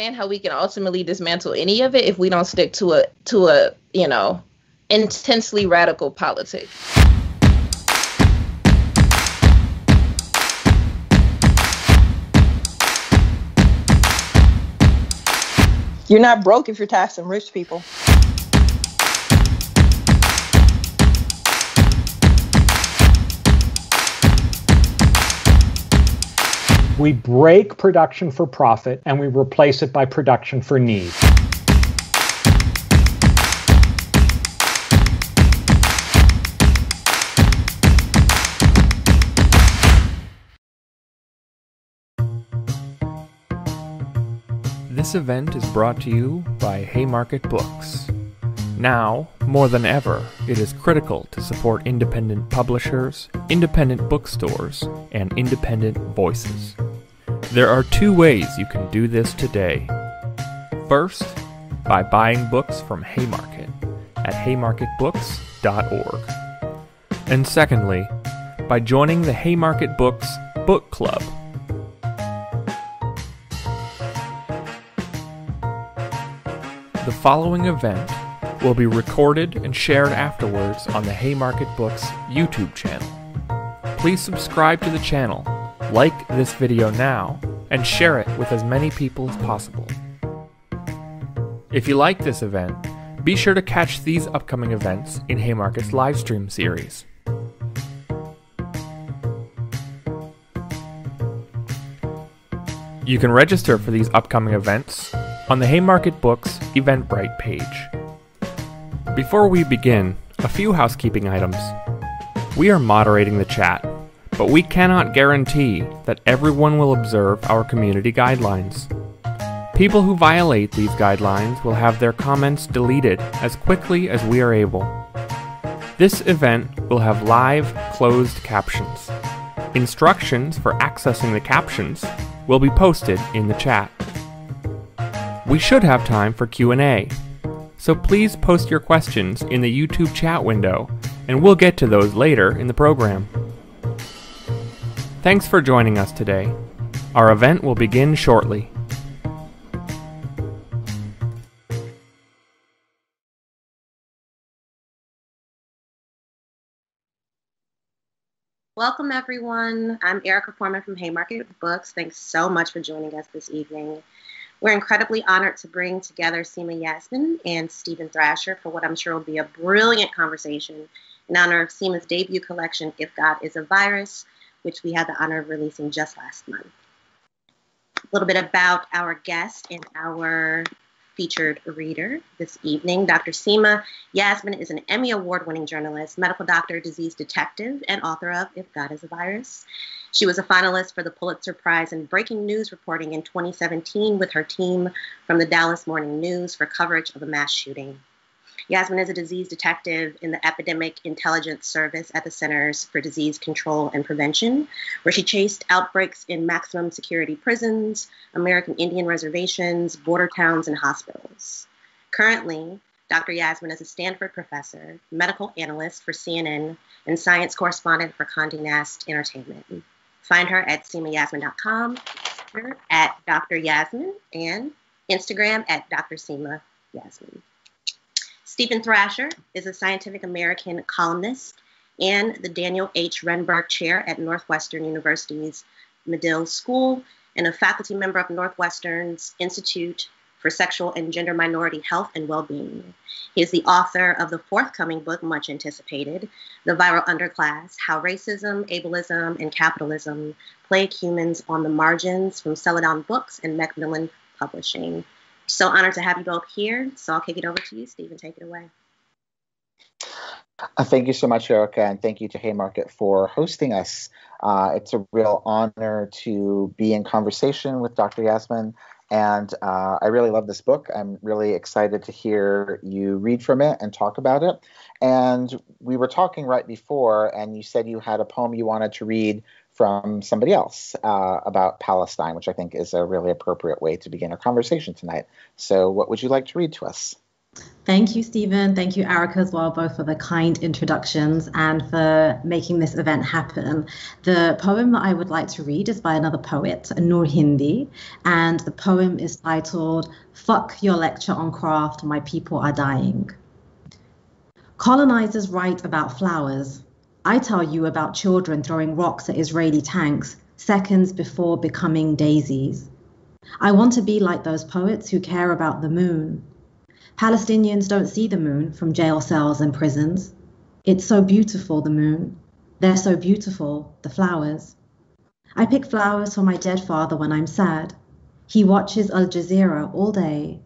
understand how we can ultimately dismantle any of it if we don't stick to a to a you know intensely radical politics. You're not broke if you're taxing rich people. We break production for profit and we replace it by production for need. This event is brought to you by Haymarket Books. Now, more than ever, it is critical to support independent publishers, independent bookstores, and independent voices. There are two ways you can do this today. First, by buying books from Haymarket at haymarketbooks.org. And secondly, by joining the Haymarket Books Book Club. The following event will be recorded and shared afterwards on the Haymarket Books YouTube channel. Please subscribe to the channel, like this video now, and share it with as many people as possible. If you like this event, be sure to catch these upcoming events in Haymarket's livestream series. You can register for these upcoming events on the Haymarket Books Eventbrite page. Before we begin, a few housekeeping items. We are moderating the chat, but we cannot guarantee that everyone will observe our community guidelines. People who violate these guidelines will have their comments deleted as quickly as we are able. This event will have live, closed captions. Instructions for accessing the captions will be posted in the chat. We should have time for Q&A, so please post your questions in the YouTube chat window and we'll get to those later in the program. Thanks for joining us today. Our event will begin shortly. Welcome, everyone. I'm Erica Foreman from Haymarket Books. Thanks so much for joining us this evening. We're incredibly honored to bring together Seema Yasmin and Steven Thrasher for what I'm sure will be a brilliant conversation in honor of Seema's debut collection, If God is a Virus, which we had the honor of releasing just last month. A little bit about our guest and our featured reader this evening. Dr. Seema Yasmin is an Emmy Award winning journalist, medical doctor, disease detective, and author of If God is a Virus. She was a finalist for the Pulitzer Prize in breaking news reporting in 2017 with her team from the Dallas Morning News for coverage of a mass shooting. Yasmin is a disease detective in the Epidemic Intelligence Service at the Centers for Disease Control and Prevention, where she chased outbreaks in maximum security prisons, American Indian reservations, border towns, and hospitals. Currently, Dr. Yasmin is a Stanford professor, medical analyst for CNN, and science correspondent for Condé Nast Entertainment. Find her at seemayasmin.com, at Dr. Yasmin, and Instagram at Dr. Seema Yasmin. Steven Thrasher is a Scientific American columnist and the Daniel H. Renberg Chair at Northwestern University's Medill School and a faculty member of Northwestern's Institute for Sexual and Gender Minority Health and Well-Being. He is the author of the forthcoming book, much anticipated, The Viral Underclass How Racism, Ableism, and Capitalism Plague Humans on the Margins from Celadon Books and Macmillan Publishing. So honored to have you both here. So I'll kick it over to you, Steven. Take it away. Uh, thank you so much, Erica, and thank you to Haymarket for hosting us. Uh, it's a real honor to be in conversation with Dr. Yasmin, and uh, I really love this book. I'm really excited to hear you read from it and talk about it. And we were talking right before, and you said you had a poem you wanted to read from somebody else uh, about Palestine, which I think is a really appropriate way to begin our conversation tonight. So, what would you like to read to us? Thank you, Steven. Thank you, Erica, as well, both for the kind introductions and for making this event happen. The poem that I would like to read is by another poet, Noor Hindi, and the poem is titled Fuck Your Lecture on Craft, My People Are Dying. Colonizers write about flowers, I tell you about children throwing rocks at Israeli tanks seconds before becoming daisies. I want to be like those poets who care about the moon. Palestinians don't see the moon from jail cells and prisons. It's so beautiful, the moon. They're so beautiful, the flowers. I pick flowers for my dead father when I'm sad. He watches Al Jazeera all day.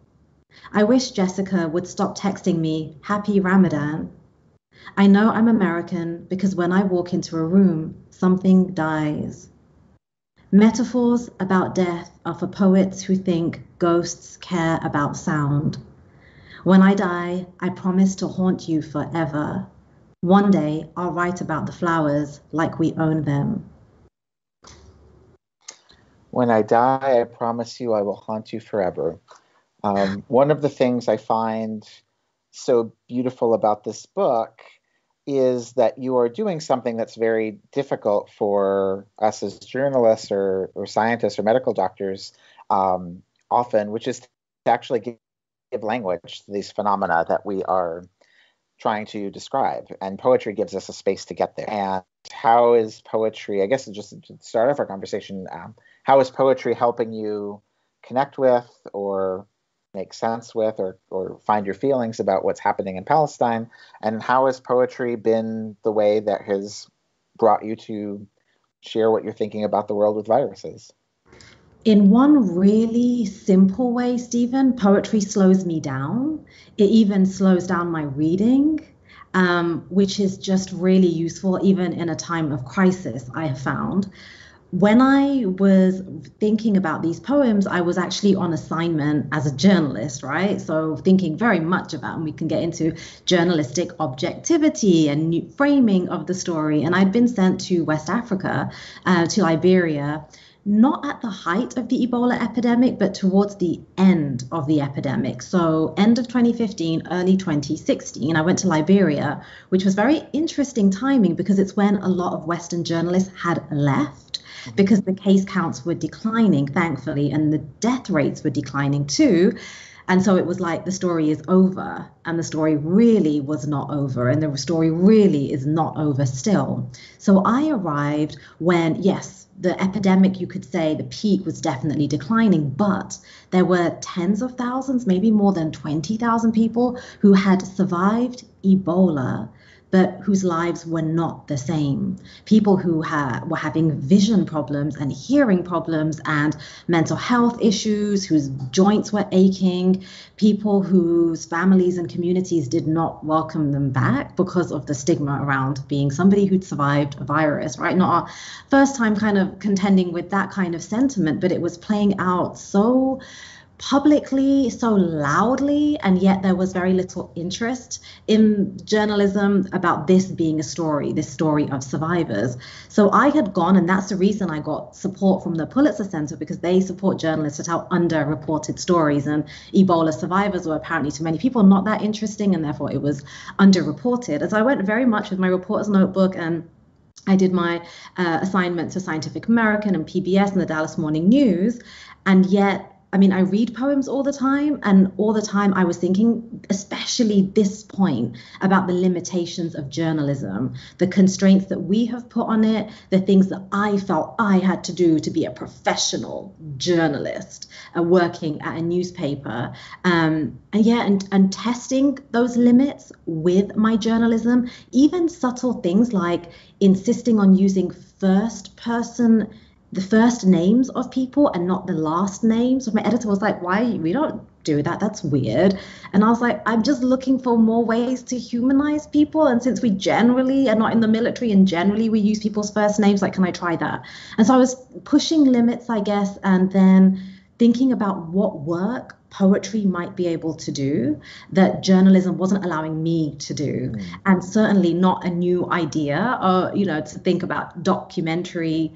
I wish Jessica would stop texting me, Happy Ramadan. I know I'm American because when I walk into a room, something dies. Metaphors about death are for poets who think ghosts care about sound. When I die, I promise to haunt you forever. One day, I'll write about the flowers like we own them. When I die, I promise you I will haunt you forever. Um, one of the things I find so beautiful about this book is that you are doing something that's very difficult for us as journalists or, or scientists or medical doctors um, often, which is to actually give, give language to these phenomena that we are trying to describe. And poetry gives us a space to get there. And how is poetry, I guess just to start off our conversation, um, how is poetry helping you connect with or make sense with or, or find your feelings about what's happening in Palestine? And how has poetry been the way that has brought you to share what you're thinking about the world with viruses? In one really simple way, Steven, poetry slows me down. It even slows down my reading. Um, which is just really useful even in a time of crisis, I have found when I was thinking about these poems, I was actually on assignment as a journalist, right? So thinking very much about, and we can get into journalistic objectivity and framing of the story. And I'd been sent to West Africa, uh, to Liberia, not at the height of the Ebola epidemic, but towards the end of the epidemic. So, end of 2015, early 2016, I went to Liberia, which was very interesting timing because it's when a lot of Western journalists had left mm-hmm. because the case counts were declining, thankfully, and the death rates were declining too. And so it was like the story is over, and the story really was not over, and the story really is not over still. So I arrived when, yes, the epidemic, you could say the peak was definitely declining, but there were tens of thousands, maybe more than 20,000 people who had survived Ebola but whose lives were not the same. People who ha- were having vision problems and hearing problems and mental health issues, whose joints were aching, people whose families and communities did not welcome them back because of the stigma around being somebody who'd survived a virus, right? Not our first time kind of contending with that kind of sentiment, but it was playing out so publicly, so loudly, and yet there was very little interest in journalism about this being a story, this story of survivors. So I had gone, and that's the reason I got support from the Pulitzer Center because they support journalists to tell underreported stories. And Ebola survivors were apparently to many people not that interesting, and therefore it was underreported. As I went very much with my reporter's notebook and I did my uh, assignments for Scientific American and PBS and the Dallas Morning News, and yet I mean, I read poems all the time, and all the time I was thinking, especially this point, about the limitations of journalism, the constraints that we have put on it, the things that I felt I had to do to be a professional journalist uh, working at a newspaper. Um, and yeah, and, and testing those limits with my journalism, even subtle things like insisting on using first person the first names of people and not the last names. So My editor was like, why we don't do that? That's weird. And I was like, I'm just looking for more ways to humanize people. And since we generally are not in the military and generally we use people's first names, like, can I try that? And so I was pushing limits, I guess, and then thinking about what work poetry might be able to do that journalism wasn't allowing me to do mm. and certainly not a new idea or you know to think about documentary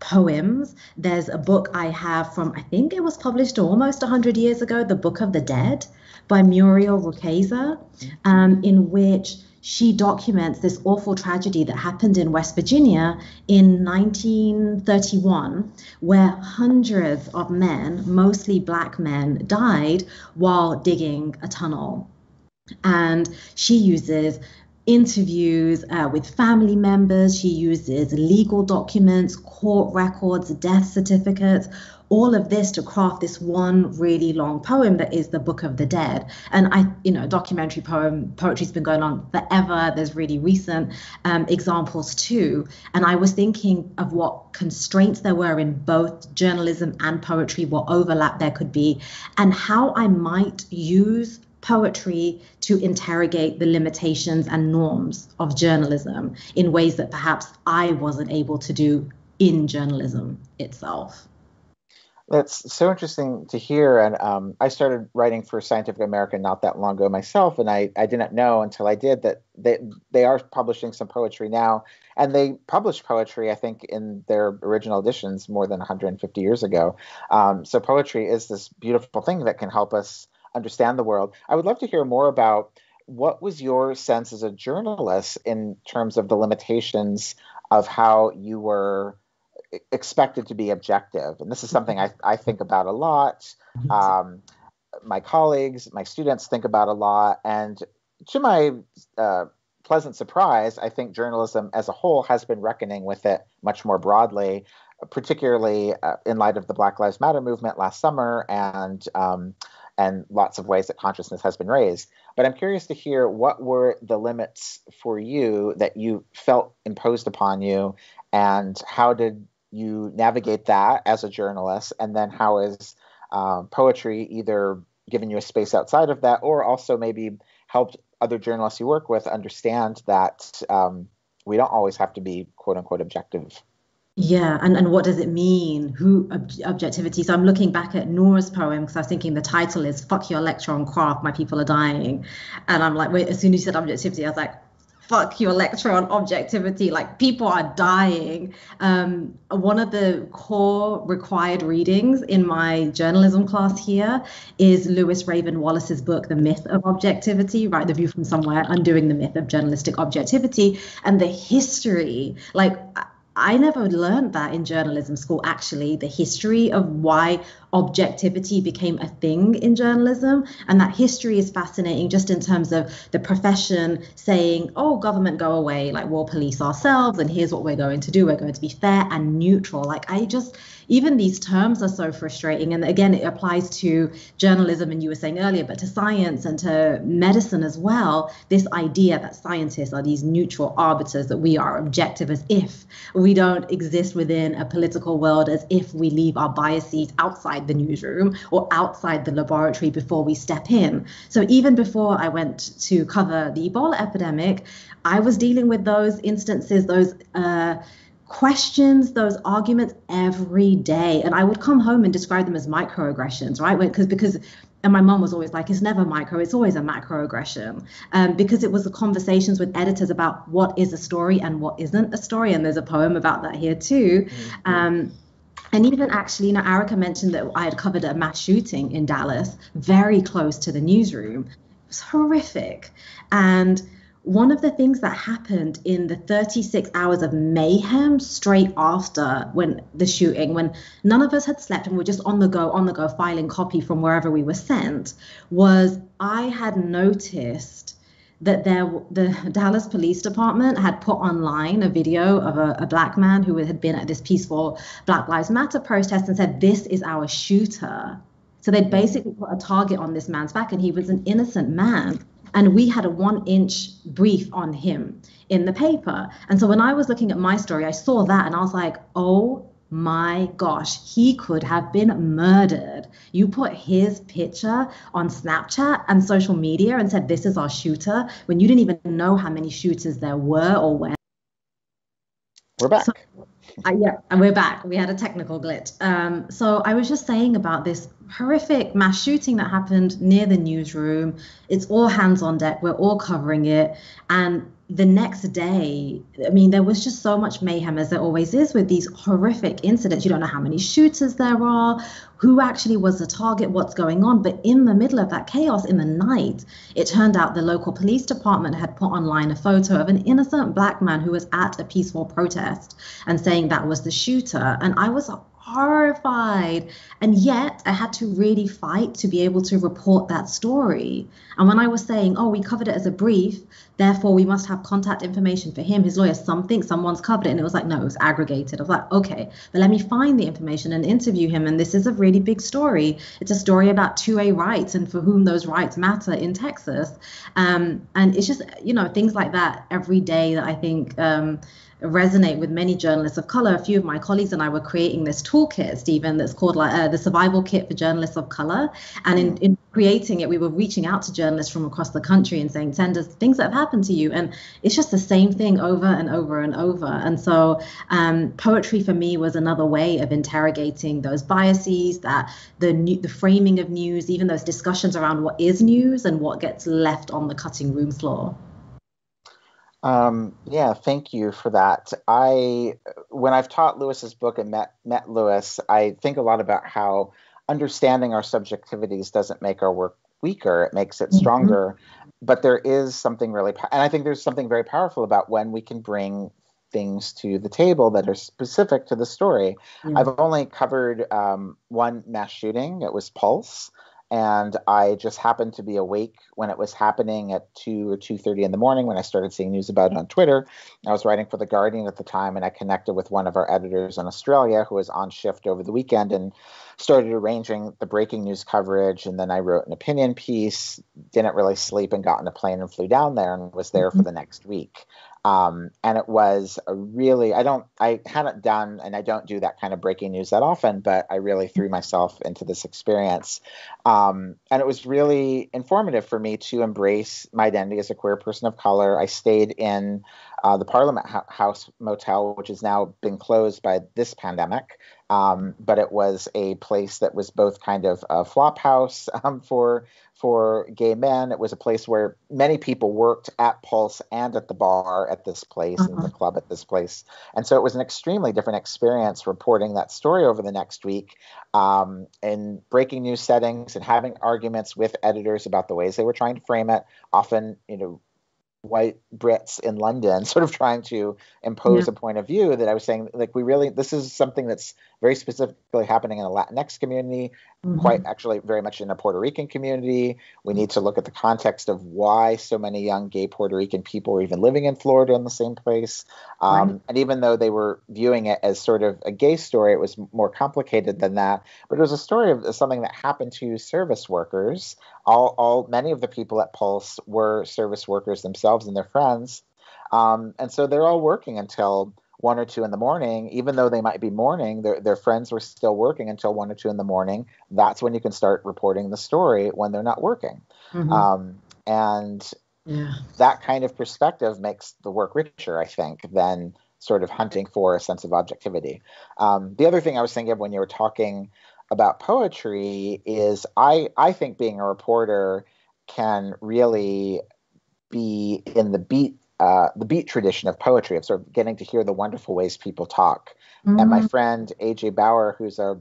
poems. There's a book I have from, I think it was published almost 100 years ago, The Book of the Dead by Muriel Rukeyser, um, in which she documents this awful tragedy that happened in West Virginia in 1931, where hundreds of men, mostly black men, died while digging a tunnel. And she uses interviews uh, with family members. She uses legal documents, court records, death certificates, all of this to craft this one really long poem that is the Book of the Dead. And I, you know, documentary poem poetry's been going on forever. There's really recent um, examples too. And I was thinking of what constraints there were in both journalism and poetry, what overlap there could be, and how I might use poetry to interrogate the limitations and norms of journalism in ways that perhaps I wasn't able to do in journalism itself. That's so interesting to hear. And um, I started writing for Scientific American not that long ago myself, and I, I didn't know until I did that they they are publishing some poetry now, and they published poetry I think in their original editions more than 150 years ago. Um, so poetry is this beautiful thing that can help us understand the world. I would love to hear more about what was your sense as a journalist in terms of the limitations of how you were expected to be objective. And this is something I, I think about a lot. Mm-hmm. Um, my colleagues, my students think about a lot. And to my uh, pleasant surprise, I think journalism as a whole has been reckoning with it much more broadly, particularly uh, in light of the Black Lives Matter movement last summer and um, and lots of ways that consciousness has been raised. But I'm curious to hear what were the limits for you that you felt imposed upon you, and how did you navigate that as a journalist? And then how is um, poetry either given you a space outside of that, or also maybe helped other journalists you work with understand that um, we don't always have to be quote unquote objective? Yeah, and, and what does it mean? Who ob- objectivity? So I'm looking back at Nora's poem because I was thinking the title is "Fuck Your Lecture on Craft, My People Are Dying," and I'm like, wait. As soon as you said objectivity, I was like, "Fuck your lecture on objectivity!" Like people are dying. Um, one of the core required readings in my journalism class here is Lewis Raven Wallace's book, The Myth of Objectivity. Right, the view from somewhere, undoing the myth of journalistic objectivity, and the history, like I never learned that in journalism school, actually, the history of why objectivity became a thing in journalism. And that history is fascinating just in terms of the profession saying, oh, government, go away, like we'll police ourselves, and here's what we're going to do. We're going to be fair and neutral. Like, I just, even these terms are so frustrating. And again, it applies to journalism, and you were saying earlier, but to science and to medicine as well. This idea that scientists are these neutral arbiters, that we are objective as if we don't exist within a political world, as if we leave our biases outside the newsroom or outside the laboratory before we step in. So even before I went to cover the Ebola epidemic, I was dealing with those instances, those uh, questions, those arguments every day. And I would come home and describe them as microaggressions, right? Because because and my mom was always like, it's never micro, it's always a macroaggression. Um, because it was the conversations with editors about what is a story and what isn't a story. And there's a poem about that here too. Mm-hmm. Um, and even actually, you know, Erica mentioned that I had covered a mass shooting in Dallas, very close to the newsroom. It was horrific. And one of the things that happened in the 36 hours of mayhem straight after when the shooting when none of us had slept and we are just on the go on the go filing copy from wherever we were sent was i had noticed that there the dallas police department had put online a video of a, a black man who had been at this peaceful black lives matter protest and said this is our shooter. So they'd basically put a target on this man's back and he was an innocent man and we had a one inch brief on him in the paper. And so when I was looking at my story, I saw that and I was like, oh my gosh, he could have been murdered. You put his picture on Snapchat and social media and said, this is our shooter, when you didn't even know how many shooters there were or when. We're back. So, uh, yeah, and we're back. We had a technical glitch. Um, so I was just saying about this horrific mass shooting that happened near the newsroom. It's all hands on deck. We're all covering it. And the next day, I mean, there was just so much mayhem, as there always is with these horrific incidents. You don't know how many shooters there are, who actually was the target, what's going on. But in the middle of that chaos, in the night, it turned out the local police department had put online a photo of an innocent black man who was at a peaceful protest and saying that was the shooter. And I was horrified. And yet I had to really fight to be able to report that story. And when I was saying, oh, we covered it as a brief, therefore we must have contact information for him, his lawyer, something, someone's covered it. And it was like, no, it was aggregated. I was like, okay, but let me find the information and interview him. And this is a really big story. It's a story about 2A rights and for whom those rights matter in Texas. Um, and it's just, you know, things like that every day that I think. Um, resonate with many journalists of color. A few of my colleagues and I were creating this toolkit, Steven, that's called like uh, the Survival Kit for Journalists of Color. And in, in creating it, we were reaching out to journalists from across the country and saying, send us things that have happened to you. And it's just the same thing over and over and over. And so um, poetry for me was another way of interrogating those biases, that the new, the framing of news, even those discussions around what is news and what gets left on the cutting room floor. Um, yeah, thank you for that. I, when I've taught Lewis's book and met met Lewis, I think a lot about how understanding our subjectivities doesn't make our work weaker; it makes it mm-hmm. stronger. Mm-hmm. But there is something really, and I think there's something very powerful about when we can bring things to the table that are specific to the story. Mm-hmm. I've only covered um, one mass shooting. It was Pulse and I just happened to be awake when it was happening at two or two thirty in the morning when I started seeing news about it on Twitter. I was writing for the Guardian at the time, and I connected with one of our editors in Australia who was on shift over the weekend and started arranging the breaking news coverage. And then I wrote an opinion piece. Didn't really sleep and got in a plane and flew down there and was there mm-hmm. for the next week. Um, and it was a really i don't i hadn't done and i don't do that kind of breaking news that often but i really threw myself into this experience. Um, and it was really informative for me to embrace my identity as a queer person of color. I stayed in uh, the parliament house motel which has now been closed by this pandemic um, but it was a place that was both kind of a flop house um, for for gay men. It was a place where many people worked at Pulse and at the bar at this place uh-huh. and the uh-huh. club at this place. And so it was an extremely different experience reporting that story over the next week um, in breaking news settings and having arguments with editors about the ways they were trying to frame it. Often, you know, white Brits in London, sort of trying to impose yeah. a point of view that I was saying, like, we really, this is something that's very specifically happening in the Latinx community, mm-hmm. quite actually very much in the Puerto Rican community. We need to look at the context of why so many young gay Puerto Rican people are even living in Florida in the same place. Um, right. And even though they were viewing it as sort of a gay story, it was more complicated than that. But it was a story of something that happened to service workers. All, all many of the people at Pulse were service workers themselves and their friends. Um, and so they're all working until one or two in the morning, even though they might be mourning, their, their friends were still working until one or two in the morning. That's when you can start reporting the story when they're not working. Mm-hmm. Um, and yeah. that kind of perspective makes the work richer, I think, than sort of hunting for a sense of objectivity. Um, the other thing I was thinking of when you were talking about poetry is I I think being a reporter can really be in the beat uh, the beat tradition of poetry of sort of getting to hear the wonderful ways people talk. Mm-hmm. And my mm. friend AJ Bauer, who's a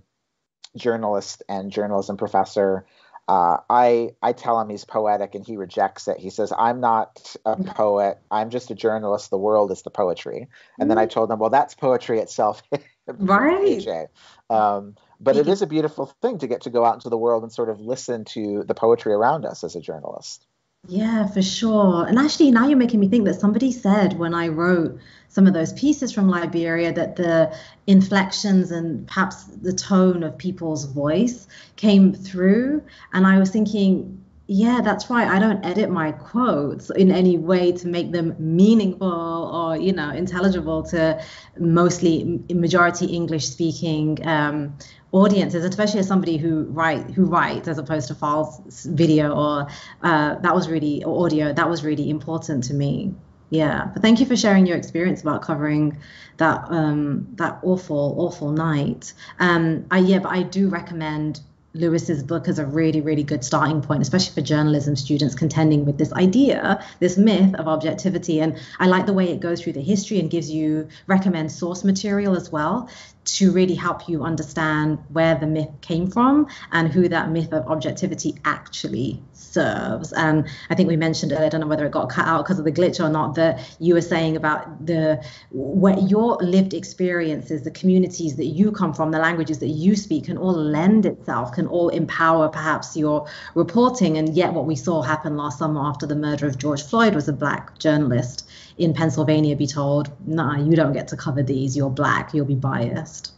journalist and journalism professor, uh, I I tell him he's poetic and he rejects it. He says I'm not a poet. I'm just a journalist. The world is the poetry. And mm-hmm. then I mm. told him, well, that's poetry itself, right? AJ. Um, but it is a beautiful thing to get to go out into the world and sort of listen to the poetry around us as a journalist. Yeah, for sure. And actually, now you're making me think that somebody said when I wrote some of those pieces from Liberia that the inflections and perhaps the tone of people's voice came through. And I was thinking, yeah, that's right. I don't edit my quotes in any way to make them meaningful or, you know, intelligible to mostly majority English speaking um, audiences, especially as somebody who write who writes as opposed to files video or uh, that was really or audio that was really important to me. Yeah, but thank you for sharing your experience about covering that um, that awful awful night. Um, I yeah, but I do recommend Lewis's book as a really, really good starting point, especially for journalism students contending with this idea, this myth of objectivity. And I like the way it goes through the history and gives you recommend source material as well to really help you understand where the myth came from and who that myth of objectivity actually serves. And I think we mentioned earlier, I don't know whether it got cut out because of the glitch or not, that you were saying about the what your lived experiences, the communities that you come from, the languages that you speak can all lend itself, can all empower perhaps your reporting. And yet what we saw happen last summer after the murder of George Floyd was a black journalist in Pennsylvania be told, nah, you don't get to cover these, you're black, you'll be biased.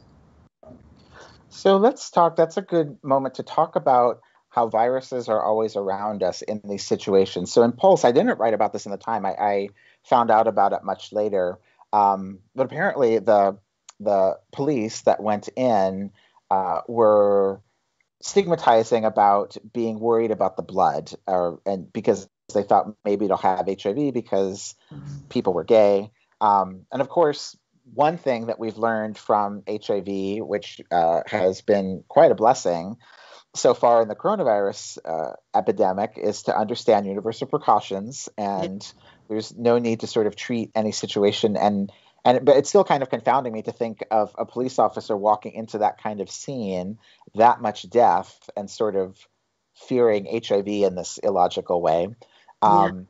So let's talk. That's a good moment to talk about how viruses are always around us in these situations. So in Pulse, I didn't write about this in the time. I, I found out about it much later. Um, but apparently, the the police that went in uh, were stigmatizing about being worried about the blood, or, and because they thought maybe it'll have HIV because mm-hmm. people were gay. Um, and of course, one thing that we've learned from HIV, which uh, has been quite a blessing so far in the coronavirus uh, epidemic, is to understand universal precautions, and yeah. there's no need to sort of treat any situation and and but it's still kind of confounding me to think of a police officer walking into that kind of scene, that much death, and sort of fearing HIV in this illogical way. Um, yeah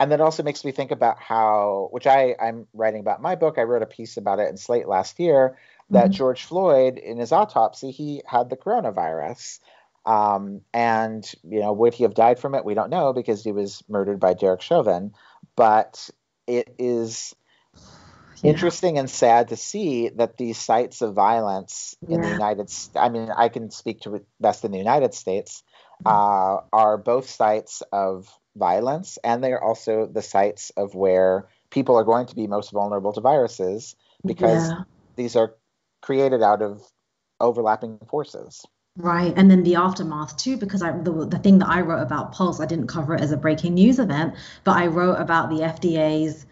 and that also makes me think about how, which I, I'm writing about my book. I wrote a piece about it in Slate last year that mm-hmm. George Floyd, in his autopsy, he had the coronavirus. Um, and, you know, would he have died from it? We don't know because he was murdered by Derek Chauvin. But it is yeah. interesting and sad to see that these sites of violence yeah. in the United States, I mean, I can speak to best in the United States, uh, are both sites of violence, and they are also the sites of where people are going to be most vulnerable to viruses because yeah. these are created out of overlapping forces. Right, and then the aftermath too, because I the, the thing that I wrote about Pulse, I didn't cover it as a breaking news event, but I wrote about the FDA's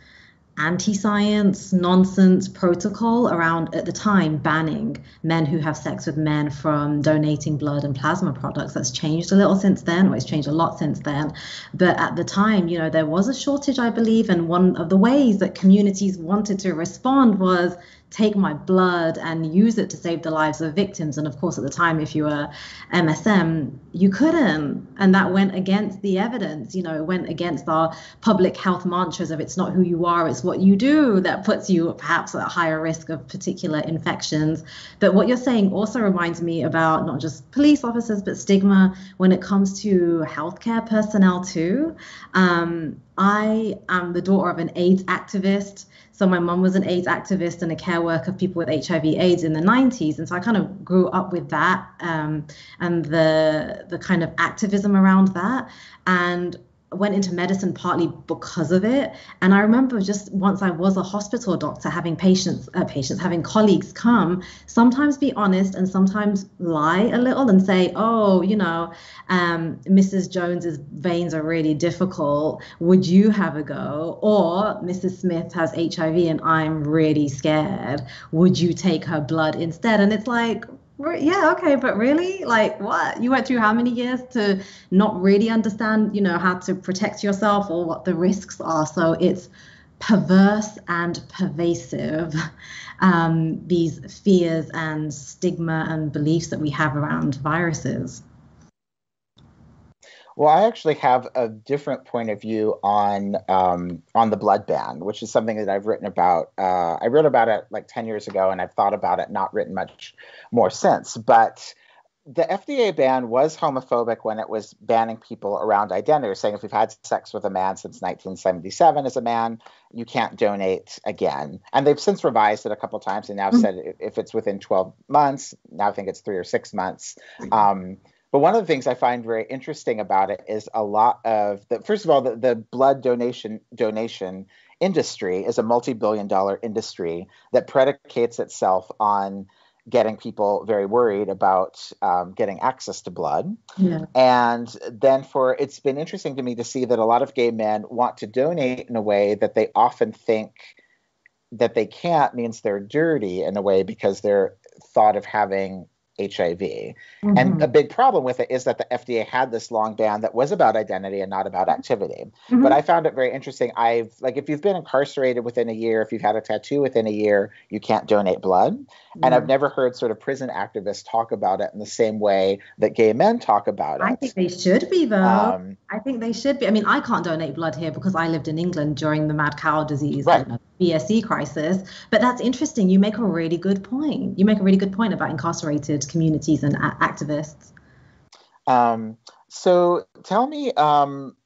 anti science nonsense protocol around at the time banning men who have sex with men from donating blood and plasma products. That's changed a little since then, or it's changed a lot since then. But at the time, you know, there was a shortage, I believe, and one of the ways that communities wanted to respond was take my blood and use it to save the lives of victims. And of course, at the time, if you were MSM, you couldn't. And that went against the evidence, you know, it went against our public health mantras of it's not who you are, it's what you do that puts you perhaps at a higher risk of particular infections. But what you're saying also reminds me about not just police officers, but stigma when it comes to healthcare personnel, too. Um, I am the daughter of an AIDS activist. So my mom was an AIDS activist and a care worker of people with HIV/AIDS in the 90s, and so I kind of grew up with that um, and the the kind of activism around that. And went into medicine partly because of it. And I remember just once I was a hospital doctor, having patients, uh, patients, having colleagues come, sometimes be honest and sometimes lie a little and say, "Oh, you know, um, Mrs. Jones's veins are really difficult. Would you have a go?" Or Mrs. Smith has HIV and I'm really scared. Would you take her blood instead? And it's like, yeah okay but really like what? You went through how many years to not really understand you know how to protect yourself or what the risks are? So it's perverse and pervasive um, these fears and stigma and beliefs that we have around viruses well, I actually have a different point of view on um, on the blood ban, which is something that I've written about. Uh, I wrote about it like ten years ago, and I've thought about it, not written much more since. But the FDA ban was homophobic when it was banning people around identity, saying if you've had sex with a man since 1977 as a man, you can't donate again. And they've since revised it a couple times and now mm-hmm. said if it's within 12 months, now I think it's three or six months. Um, but one of the things I find very interesting about it is a lot of the first of all, the, the blood donation donation industry is a multi-billion dollar industry that predicates itself on getting people very worried about um, getting access to blood. Yeah. And then for it's been interesting to me to see that a lot of gay men want to donate in a way that they often think that they can't means they're dirty in a way because they're thought of having HIV. Mm-hmm. And a big problem with it is that the FDA had this long ban that was about identity and not about activity. Mm-hmm. But I found it very interesting. I've like if you've been incarcerated within a year, if you've had a tattoo within a year, you can't donate blood. Mm-hmm. And I've never heard sort of prison activists talk about it in the same way that gay men talk about it. I think they should be though. Um, I think they should be. I mean, I can't donate blood here because I lived in England during the mad cow disease. Right. BSE crisis. But that's interesting. You make a really good point. You make a really good point about incarcerated communities and a- activists. Um, so tell me um,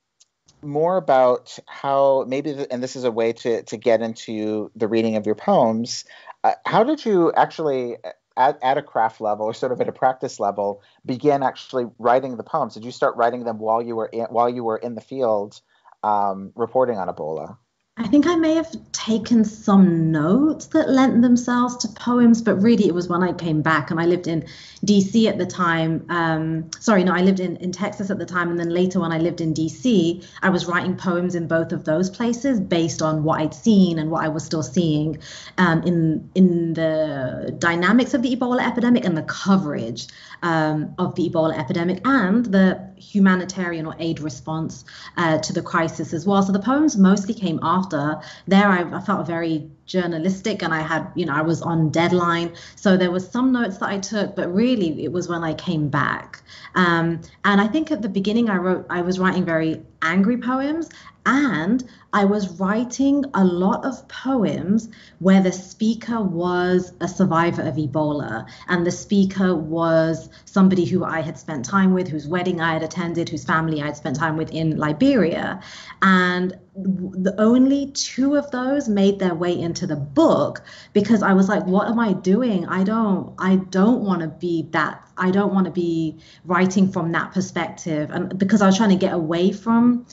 more about how maybe, the, and this is a way to, to get into the reading of your poems. Uh, how did you actually, at, at a craft level or sort of at a practice level, begin actually writing the poems? Did you start writing them while you were in, while you were in the field um, reporting on Ebola? I think I may have taken some notes that lent themselves to poems, but really it was when I came back and I lived in DC at the time. Um, sorry, no, I lived in, in Texas at the time. And then later when I lived in DC, I was writing poems in both of those places based on what I'd seen and what I was still seeing um, in, in the dynamics of the Ebola epidemic and the coverage um, of the Ebola epidemic and the humanitarian or aid response uh, to the crisis as well. So the poems mostly came after. There, I, I, felt very journalistic and I had, you know, I was on deadline. So there was some notes that I took, but really it was when I came back. Um, and I think at the beginning, I wrote, I was writing very angry poems and I was writing a lot of poems where the speaker was a survivor of Ebola, and the speaker was somebody who I had spent time with, whose wedding I had attended, whose family I had spent time with in Liberia. And the only two of those made their way into the book because I was like, what am I doing? I don't, I don't want to be that. I don't want to be writing from that perspective, and because I was trying to get away from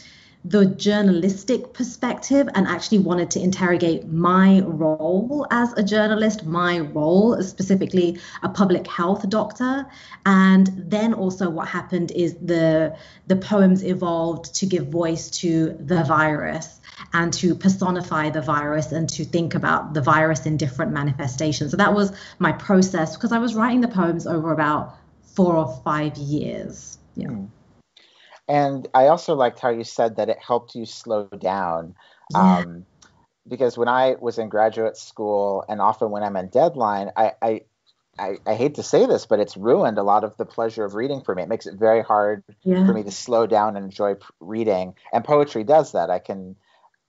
the journalistic perspective and actually wanted to interrogate my role as a journalist, my role specifically a public health doctor. And then also what happened is the the poems evolved to give voice to the virus and to personify the virus and to think about the virus in different manifestations. So that was my process because I was writing the poems over about four or five years. Yeah. Mm. And I also liked how you said that it helped you slow down. Yeah. Um, because when I was in graduate school and often when I'm in deadline, I, I, I, I, hate to say this, but it's ruined a lot of the pleasure of reading for me. It makes it very hard yeah. for me to slow down and enjoy p- reading. And poetry does that. I can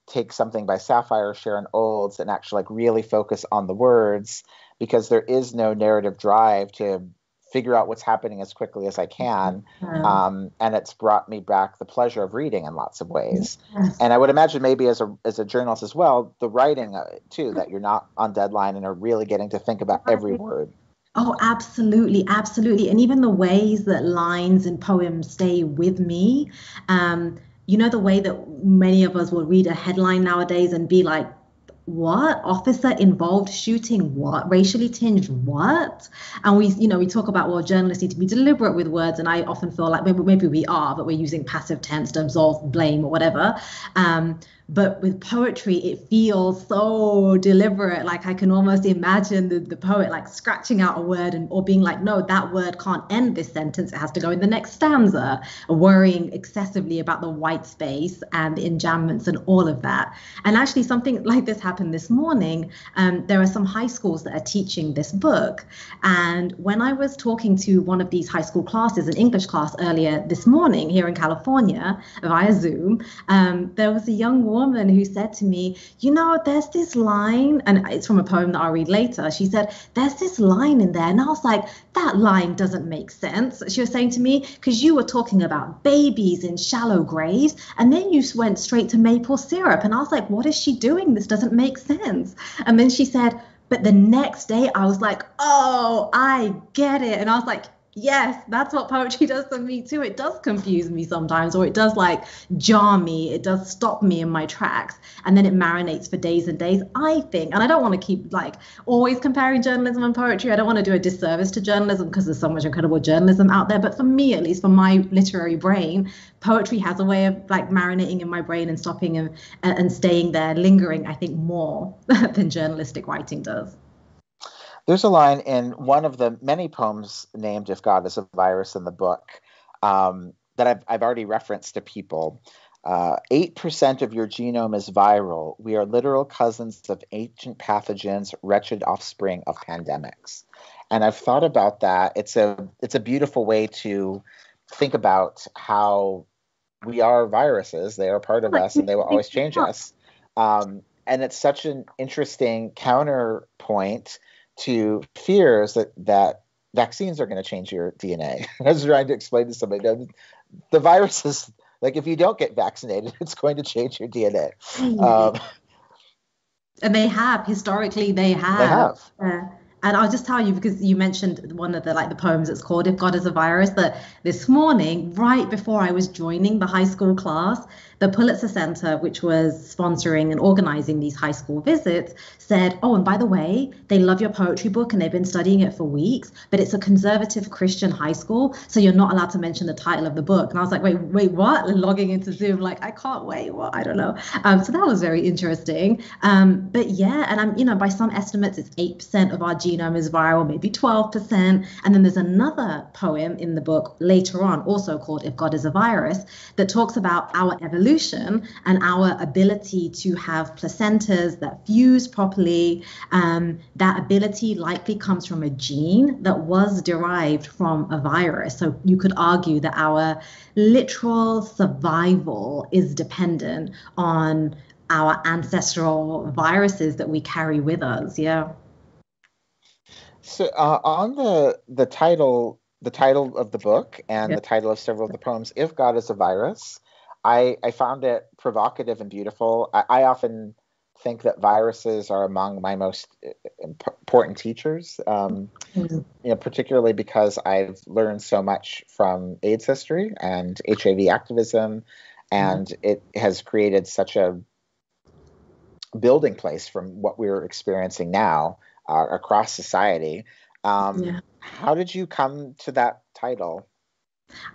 take something by Sapphire Sharon Olds and actually like really focus on the words because there is no narrative drive to figure out what's happening as quickly as I can. Um, and it's brought me back the pleasure of reading in lots of ways. And I would imagine maybe as a as a journalist as well, the writing uh, too, that you're not on deadline and are really getting to think about every word. Oh, absolutely, absolutely. And even the ways that lines and poems stay with me. Um, you know the way that many of us will read a headline nowadays and be like, what? Officer involved shooting what? Racially tinged what? And we you know we talk about well journalists need to be deliberate with words and i often feel like maybe, maybe we are but we're using passive tense to absolve blame or whatever. Um, but with poetry it feels so deliberate. Like i can almost imagine the, the poet like scratching out a word and or being like no that word can't end this sentence. It has to go in the next stanza worrying excessively about the white space and the enjambments and all of that. And actually something like this happened this morning. Um, there are some high schools that are teaching this book. And when i was talking to one of these high school classes an english class earlier this morning here in california via zoom um, there was a young woman woman who said to me, You know, there's this line, and it's from a poem that I'll read later. She said, There's this line in there. And I was like, That line doesn't make sense. She was saying to me, Because you were talking about babies in shallow graves, and then you went straight to maple syrup. And I was like, What is she doing? This doesn't make sense. And then she said, but the next day I was like, oh, I get it. And I was like, yes, that's what poetry does to me too. It does confuse me sometimes, or it does like jar me. It does stop me in my tracks, and then it marinates for days and days. I think, and I don't want to keep like always comparing journalism and poetry. I don't want to do a disservice to journalism because there's so much incredible journalism out there. But for me, at least for my literary brain, poetry has a way of like marinating in my brain and stopping and and staying there, lingering. I think more than journalistic writing does. There's a line in one of the many poems named If God is a Virus in the book um, that I've, I've already referenced to people. Uh, 8% of your genome is viral. We are literal cousins of ancient pathogens, wretched offspring of pandemics. And I've thought about that. It's a it's a beautiful way to think about how we are viruses. They are part of us and they will always change us. Um, and it's such an interesting counterpoint to fears that that vaccines are going to change your DNA. I was trying to explain to somebody the virus is like if you don't get vaccinated, it's going to change your DNA. Um, and they have historically, they have. They have. And I'll just tell you because you mentioned one of the like the poems it's called "If God is a Virus." That this morning, right before I was joining the high school class, the Pulitzer Center, which was sponsoring and organizing these high school visits, said, Oh, and by the way, they love your poetry book and they've been studying it for weeks, but it's a conservative Christian high school, so you're not allowed to mention the title of the book. And I was like, Wait, wait, what? Logging into Zoom, like, I can't wait. What? I don't know. Um, so that was very interesting. Um, but yeah, and I'm, you know, by some estimates, it's 8% of our genome is viral, maybe 12%. And then there's another poem in the book later on, also called If God is a Virus, that talks about our evolution evolution and our ability to have placentas that fuse properly, um, that ability likely comes from a gene that was derived from a virus. So you could argue that our literal survival is dependent on our ancestral viruses that we carry with us. Yeah. So uh, on the the title the title of the book and the title of several of the poems, If God is a Virus, I, I found it provocative and beautiful. I, I often think that viruses are among my most uh, important teachers, um, mm-hmm. you know, particularly because I've learned so much from AIDS history and HIV activism, and mm-hmm. it has created such a building place from what we're experiencing now uh, across society. Um, yeah. How did you come to that title?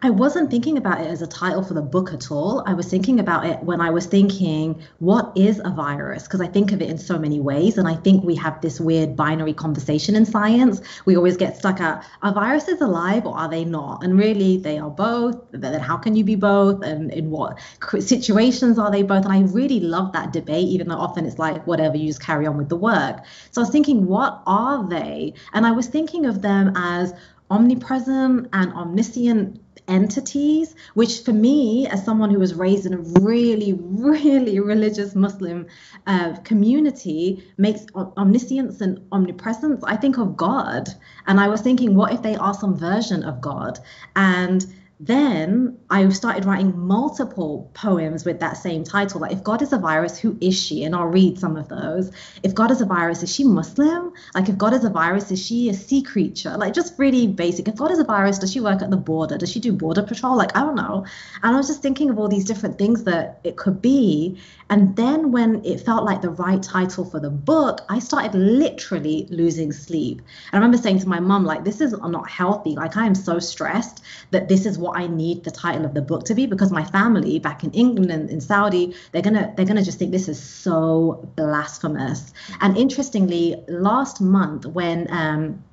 I wasn't thinking about it as a title for the book at all. I was thinking about it when I was thinking, what is a virus? Because I think of it in so many ways. And I think we have this weird binary conversation in science. We always get stuck at are viruses alive or are they not? And really, they are both. Then how can you be both? And in what situations are they both? And I really love that debate, even though often it's like, whatever, you just carry on with the work. So I was thinking, what are they? And I was thinking of them as omnipresent and omniscient entities, which for me, as someone who was raised in a really, really religious Muslim uh, community, makes omniscience and omnipresence. I think of God. And I was thinking, what if they are some version of God? And then I started writing multiple poems with that same title. Like, if God is a virus, who is she? And I'll read some of those. If God is a virus, is she Muslim? Like, if God is a virus, is she a sea creature? Like, just really basic. If God is a virus, does she work at the border? Does she do border patrol? Like, I don't know. And I was just thinking of all these different things that it could be. And then when it felt like the right title for the book, I started literally losing sleep. And I remember saying to my mom, like, this is not healthy. Like, I am so stressed that this is what I need the title of the book to be because my family back in England and in Saudi, they're gonna they're gonna just think this is so blasphemous. And interestingly, last month when um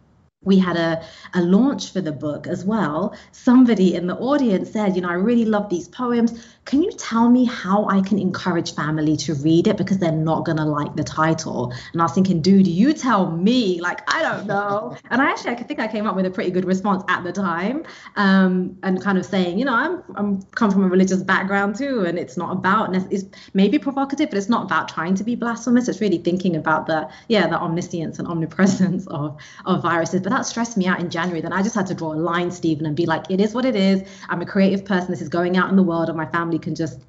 we had a, a launch for the book as well. Somebody in the audience said, You know, I really love these poems. Can you tell me how I can encourage family to read it because they're not going to like the title? And I was thinking, dude, you tell me. Like, I don't know. And I actually, I think I came up with a pretty good response at the time um, and kind of saying, you know, I'm, I'm come from a religious background too. And it's not about, it's maybe provocative, but it's not about trying to be blasphemous. It's really thinking about the, yeah, the omniscience and omnipresence of, of viruses. But that stressed me out in January. Then I just had to draw a line, Steven, and be like, it is what it is. I'm a creative person. This is going out in the world, and my family can just,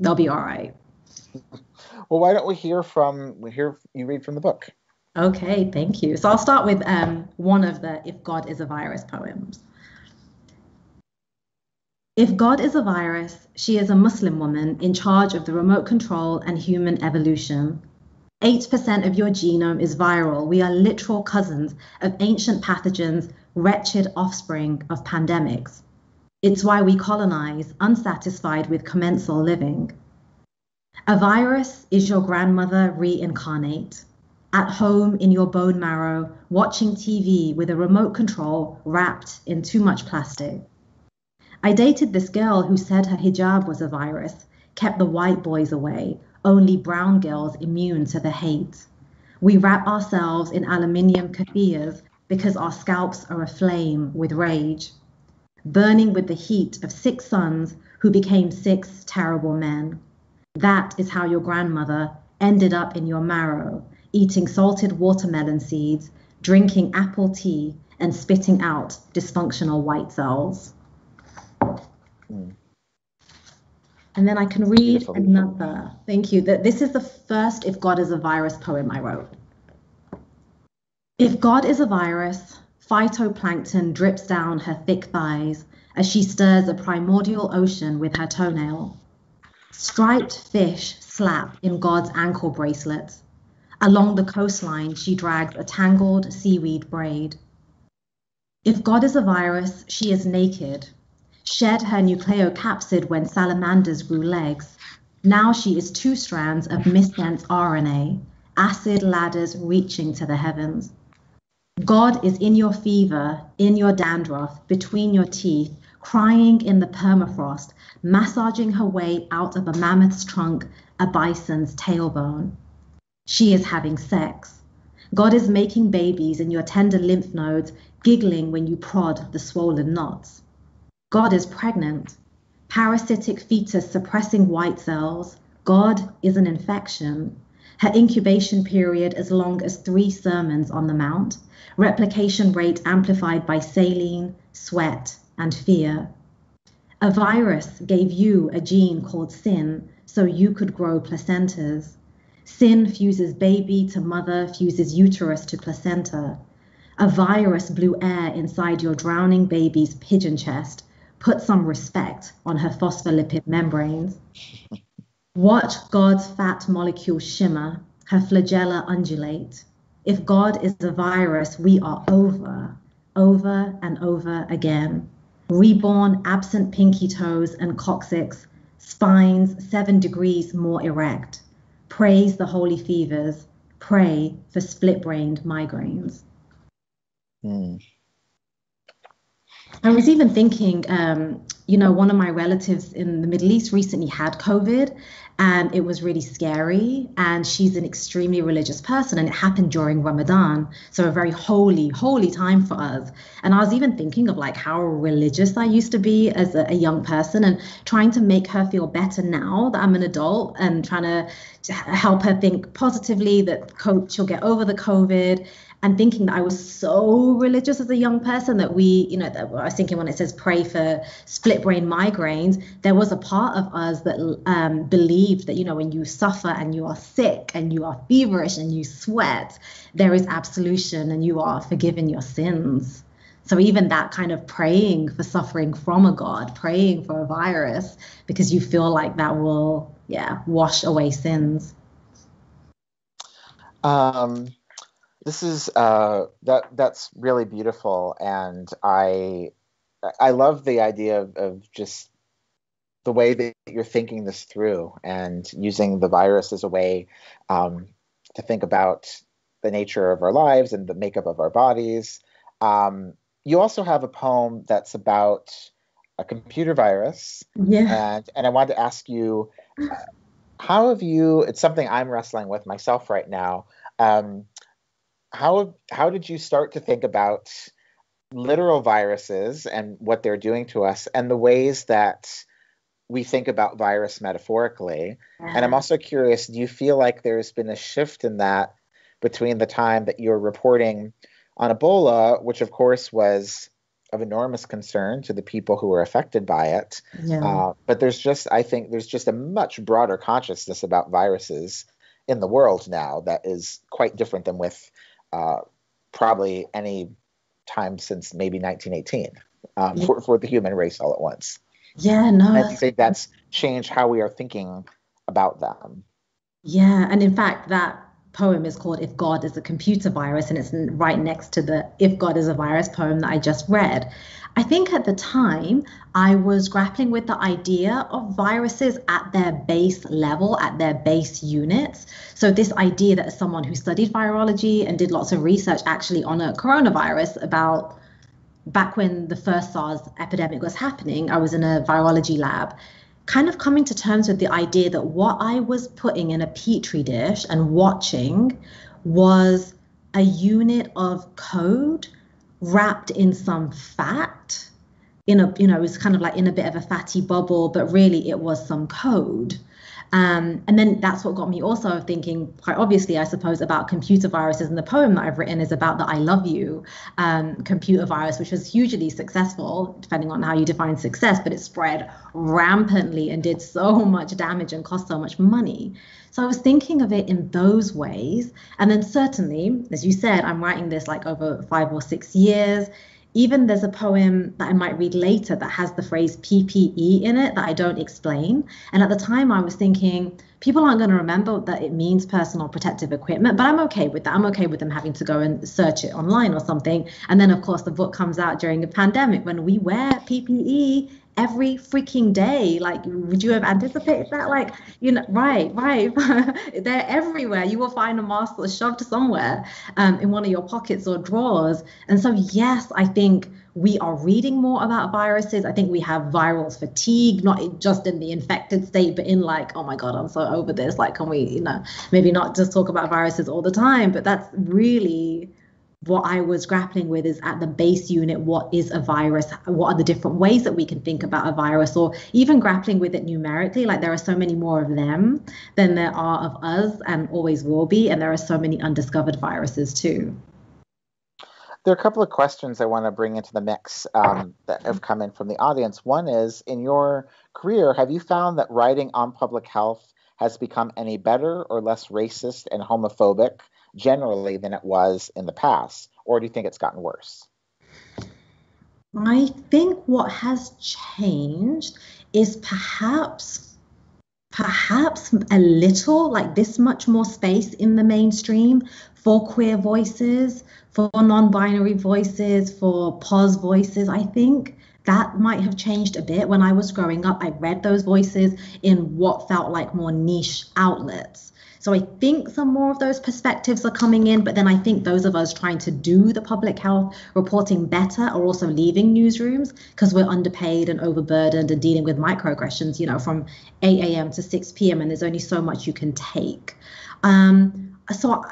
they'll be all right. Well, why don't we hear from we hear you read from the book? Okay, thank you. So I'll start with um, one of the "If God is a Virus" poems. If God is a virus, she is a Muslim woman in charge of the remote control and human evolution. 8% of your genome is viral. We are literal cousins of ancient pathogens, wretched offspring of pandemics. It's why we colonize, unsatisfied with commensal living. A virus is your grandmother reincarnate, at home in your bone marrow, watching TV with a remote control wrapped in too much plastic. I dated this girl who said her hijab was a virus, kept the white boys away, only brown girls immune to the hate. We wrap ourselves in aluminium keffiyehs because our scalps are aflame with rage, burning with the heat of six sons who became six terrible men. That is how your grandmother ended up in your marrow, eating salted watermelon seeds, drinking apple tea, and spitting out dysfunctional white cells. Mm. And then I can read Beautiful. another. Thank you. That this is the first If God is a Virus poem I wrote. If God is a virus, phytoplankton drips down her thick thighs as she stirs a primordial ocean with her toenail. Striped fish slap in God's ankle bracelets. Along the coastline, she drags a tangled seaweed braid. If God is a virus, she is naked, shed her nucleocapsid when salamanders grew legs. Now she is two strands of missense RNA, acid ladders reaching to the heavens. God is in your fever, in your dandruff, between your teeth, crying in the permafrost, massaging her way out of a mammoth's trunk, a bison's tailbone. She is having sex. God is making babies in your tender lymph nodes, giggling when you prod the swollen knots. God is pregnant. Parasitic fetus suppressing white cells. God is an infection. Her incubation period as long as three sermons on the Mount. Replication rate amplified by saline, sweat, and fear. A virus gave you a gene called sin so you could grow placentas. Sin fuses baby to mother, fuses uterus to placenta. A virus blew air inside your drowning baby's pigeon chest put some respect on her phospholipid membranes. Watch God's fat molecule shimmer, her flagella undulate. If God is a virus, we are over, over and over again. Reborn, absent pinky toes and coccyx, spines seven degrees more erect. Praise the holy fevers, pray for split brained migraines. Mm. I was even thinking, um, you know, one of my relatives in the Middle East recently had COVID, and it was really scary. And she's an extremely religious person, and it happened during Ramadan, so a very holy, holy time for us. And I was even thinking of like how religious I used to be as a, a young person, and trying to make her feel better now that I'm an adult, and trying to, help her think positively that she'll get over the COVID and thinking that I was so religious as a young person that we, you know, that I was thinking when it says pray for split brain migraines, there was a part of us that um, believed that, you know, when you suffer and you are sick and you are feverish and you sweat, there is absolution and you are forgiven your sins. So even that kind of praying for suffering from a God, praying for a virus, because you feel like that will, yeah, wash away sins. Um, this is uh, that that's really beautiful, and I I love the idea of, of just the way that you're thinking this through and using the virus as a way um, to think about the nature of our lives and the makeup of our bodies. Um, you also have a poem that's about a computer virus. Yeah. And, and I wanted to ask you, how have you, it's something I'm wrestling with myself right now. Um, how how did you start to think about literal viruses and what they're doing to us and the ways that we think about virus metaphorically yeah. and i'm also curious do you feel like there's been a shift in that between the time that you're reporting on ebola which of course was of enormous concern to the people who were affected by it yeah. uh, but there's just i think there's just a much broader consciousness about viruses in the world now that is quite different than with uh, probably any time since maybe 1918 um, yeah. for, for the human race all at once. Yeah, no. And I think that's changed how we are thinking about them. Yeah, and in fact, that poem is called If God is a Computer Virus, and it's right next to the If God is a Virus poem that I just read. I think at the time I was grappling with the idea of viruses at their base level, at their base units. So, this idea that someone who studied virology and did lots of research actually on a coronavirus about back when the first SARS epidemic was happening, I was in a virology lab, kind of coming to terms with the idea that what I was putting in a petri dish and watching was a unit of code wrapped in some fat in a you know it was kind of like in a bit of a fatty bubble but really it was some code um, and then that's what got me also thinking quite obviously i suppose about computer viruses and the poem that i've written is about the i love you um, computer virus which was hugely successful depending on how you define success but it spread rampantly and did so much damage and cost so much money so I was thinking of it in those ways. And then certainly, as you said, I'm writing this like over five or six years. Even there's a poem that I might read later that has the phrase PPE in it that I don't explain. And at the time, I was thinking, people aren't going to remember that it means personal protective equipment, but I'm okay with that. I'm okay with them having to go and search it online or something. And then, of course, the book comes out during a pandemic when we wear PPE every freaking day. Like, would you have anticipated that? Like, you know, right, right. They're everywhere. You will find a mask shoved somewhere um, in one of your pockets or drawers. And so, yes, I think we are reading more about viruses. I think we have viral fatigue, not just in the infected state, but in like, oh my God, I'm so over this. Like, can we, you know, maybe not just talk about viruses all the time, but that's really what I was grappling with is at the base unit, what is a virus? What are the different ways that we can think about a virus, or even grappling with it numerically? Like there are so many more of them than there are of us, and always will be. And there are so many undiscovered viruses too. There are a couple of questions I want to bring into the mix um, that have come in from the audience. One is In your career, have you found that writing on public health has become any better or less racist and homophobic generally than it was in the past? Or do you think it's gotten worse? I think what has changed is perhaps perhaps a little like this much more space in the mainstream for queer voices, for non-binary voices, for pos voices, I think that might have changed a bit. When I was growing up, I read those voices in what felt like more niche outlets. So I think some more of those perspectives are coming in, but then I think those of us trying to do the public health reporting better are also leaving newsrooms because we're underpaid and overburdened and dealing with microaggressions, you know, from 8 a.m. to 6 p.m. and there's only so much you can take. Um, so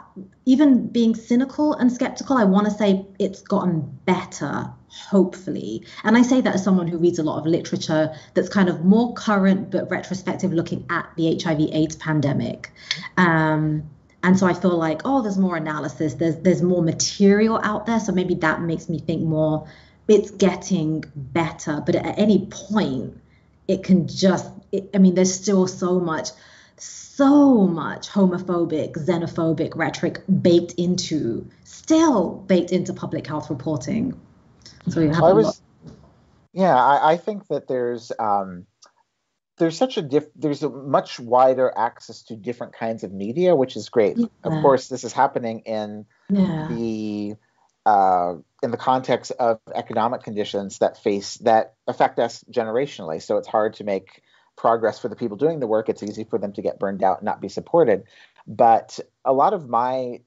even being cynical and skeptical, I want to say it's gotten better, hopefully. And I say that as someone who reads a lot of literature that's kind of more current but retrospective, looking at the HIV/AIDS pandemic. Um, and so I feel like, oh, there's more analysis, there's there's more material out there, so maybe that makes me think more. It's getting better, but at any point, it can just. It, I mean, there's still so much so much homophobic, xenophobic rhetoric baked into, still baked into public health reporting. So you have I was, yeah, I, I, think that there's um, there's such a diff, there's a much wider access to different kinds of media, which is great. Yeah. Of course, this is happening in yeah. the uh, in the context of economic conditions that face that affect us generationally. So it's hard to make progress for the people doing the work, it's easy for them to get burned out and not be supported. But a lot of my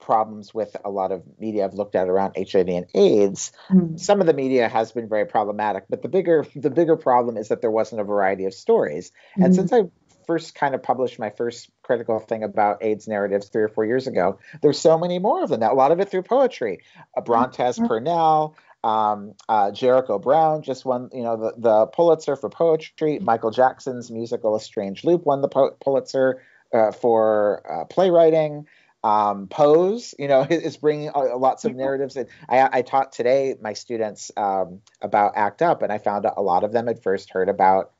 problems with a lot of media I've looked at around HIV and AIDS, mm. some of the media has been very problematic, but the bigger the bigger problem is that there wasn't a variety of stories. Mm. And since I first kind of published my first critical thing about AIDS narratives three or four years ago, there's so many more of them. Now, a lot of it through poetry. Uh, Brontez mm-hmm. Purnell, um, uh, Jericho Brown just won, you know, the, the Pulitzer for poetry. Michael Jackson's musical A Strange Loop won the po- Pulitzer uh, for uh, playwriting. Um, Pose, you know, is bringing lots of narratives. And I, I taught today my students um, about ACT UP, and I found a lot of them had first heard about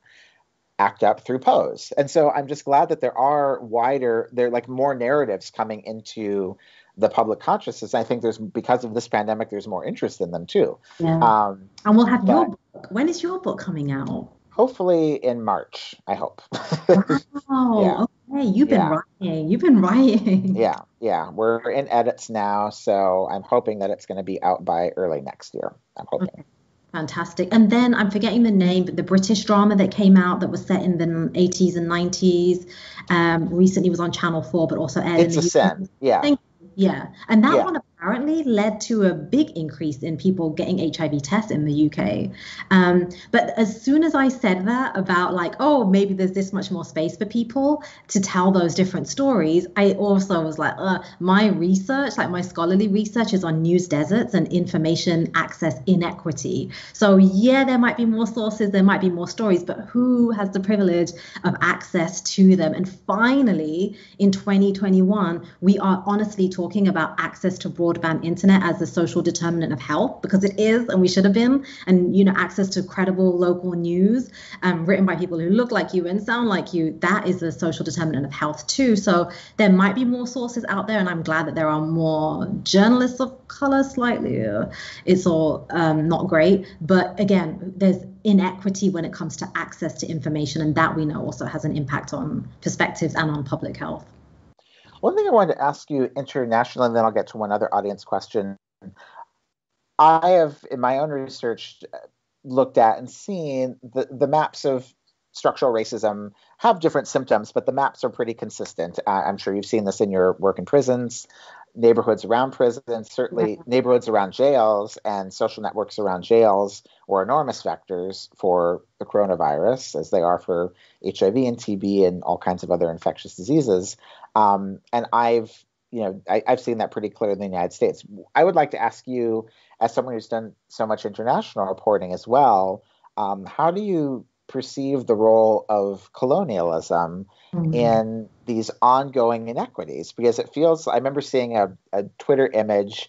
ACT UP through Pose. And so I'm just glad that there are wider, there are like more narratives coming into the public consciousness. I think there's because of this pandemic, there's more interest in them too. Yeah. Um, and we'll have your book. When is your book coming out? Hopefully in March. I hope. wow. yeah. Okay, you've been yeah. writing. You've been writing. Yeah, yeah. We're in edits now, so I'm hoping that it's going to be out by early next year. I'm hoping. Okay. Fantastic. And then I'm forgetting the name, but the British drama that came out that was set in the 80s and 90s um, recently was on Channel 4, but also aired it's in the a sin. Yeah. Thank yeah. And that yeah. one apparently led to a big increase in people getting HIV tests in the UK. Um, but as soon as I said that about like, oh, maybe there's this much more space for people to tell those different stories, I also was like, uh, my research, like my scholarly research, is on news deserts and information access inequity. So yeah, there might be more sources, there might be more stories, but who has the privilege of access to them? And finally, in 2021, we are honestly talking about access to broad broadband internet as a social determinant of health because it is and we should have been. And you know access to credible local news um, written by people who look like you and sound like you that is a social determinant of health too. So there might be more sources out there and i'm glad that there are more journalists of color slightly. It's all um, not great. But again there's inequity when it comes to access to information and that we know also has an impact on perspectives and on public health one thing I wanted to ask you internationally, and then I'll get to one other audience question. I have, in my own research, looked at and seen the, the maps of structural racism have different symptoms, but the maps are pretty consistent. Uh, I'm sure you've seen this in your work in prisons, neighborhoods around prisons, certainly neighborhoods around jails, and social networks around jails were enormous vectors for the coronavirus, as they are for HIV and TB and all kinds of other infectious diseases. Um, and I've you know I, have seen that pretty clearly in the United States. I would like to ask you, as someone who's done so much international reporting as well, um, how do you perceive the role of colonialism mm-hmm. in these ongoing inequities? Because it feels I remember seeing a, a Twitter image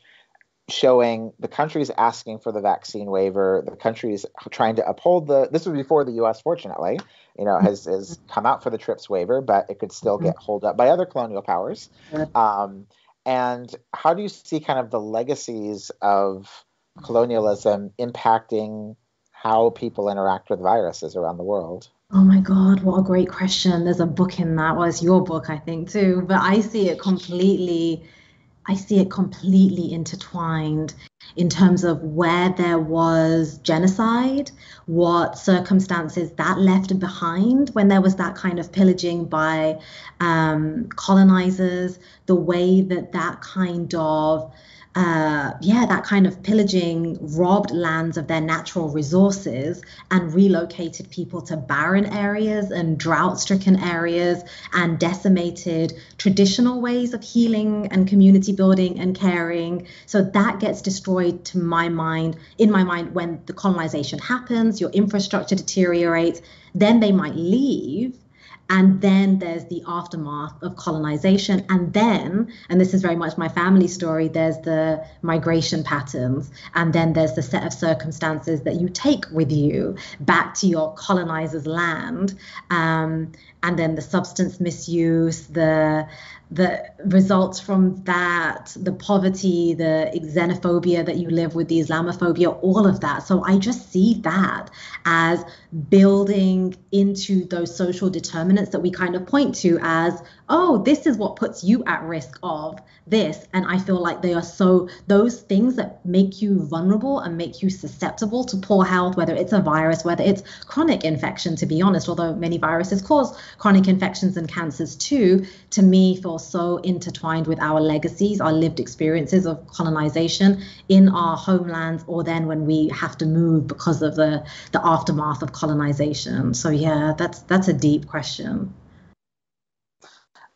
showing the countries asking for the vaccine waiver, the countries trying to uphold the. This was before the U.S. Fortunately, you know, has has come out for the TRIPS waiver, but it could still get hold up by other colonial powers. Um, and how do you see kind of the legacies of colonialism impacting how people interact with viruses around the world? Oh my God, what a great question. There's a book in that. Well, it's your book, I think, too. But I see it completely I see it completely intertwined. In terms of where there was genocide, what circumstances that left behind when there was that kind of pillaging by um, colonizers, the way that that kind of uh, yeah, that kind of pillaging robbed lands of their natural resources and relocated people to barren areas and drought stricken areas and decimated traditional ways of healing and community building and caring. So that gets destroyed to my mind, in my mind, when the colonization happens, your infrastructure deteriorates, then they might leave and then there's the aftermath of colonization. And then, and this is very much my family story, there's the migration patterns. And then there's the set of circumstances that you take with you back to your colonizer's land. Um, and then the substance misuse, the the results from that, the poverty, the xenophobia that you live with, the Islamophobia, all of that. So I just see that as building into those social determinants that we kind of point to as, oh, this is what puts you at risk of this. And I feel like they are so, those things that make you vulnerable and make you susceptible to poor health, whether it's a virus, whether it's chronic infection, to be honest, although many viruses cause chronic infections and cancers too, to me feel so intertwined with our legacies, our lived experiences of colonization in our homelands, or then when we have to move because of the, the aftermath of colonization. So yeah, that's that's a deep question.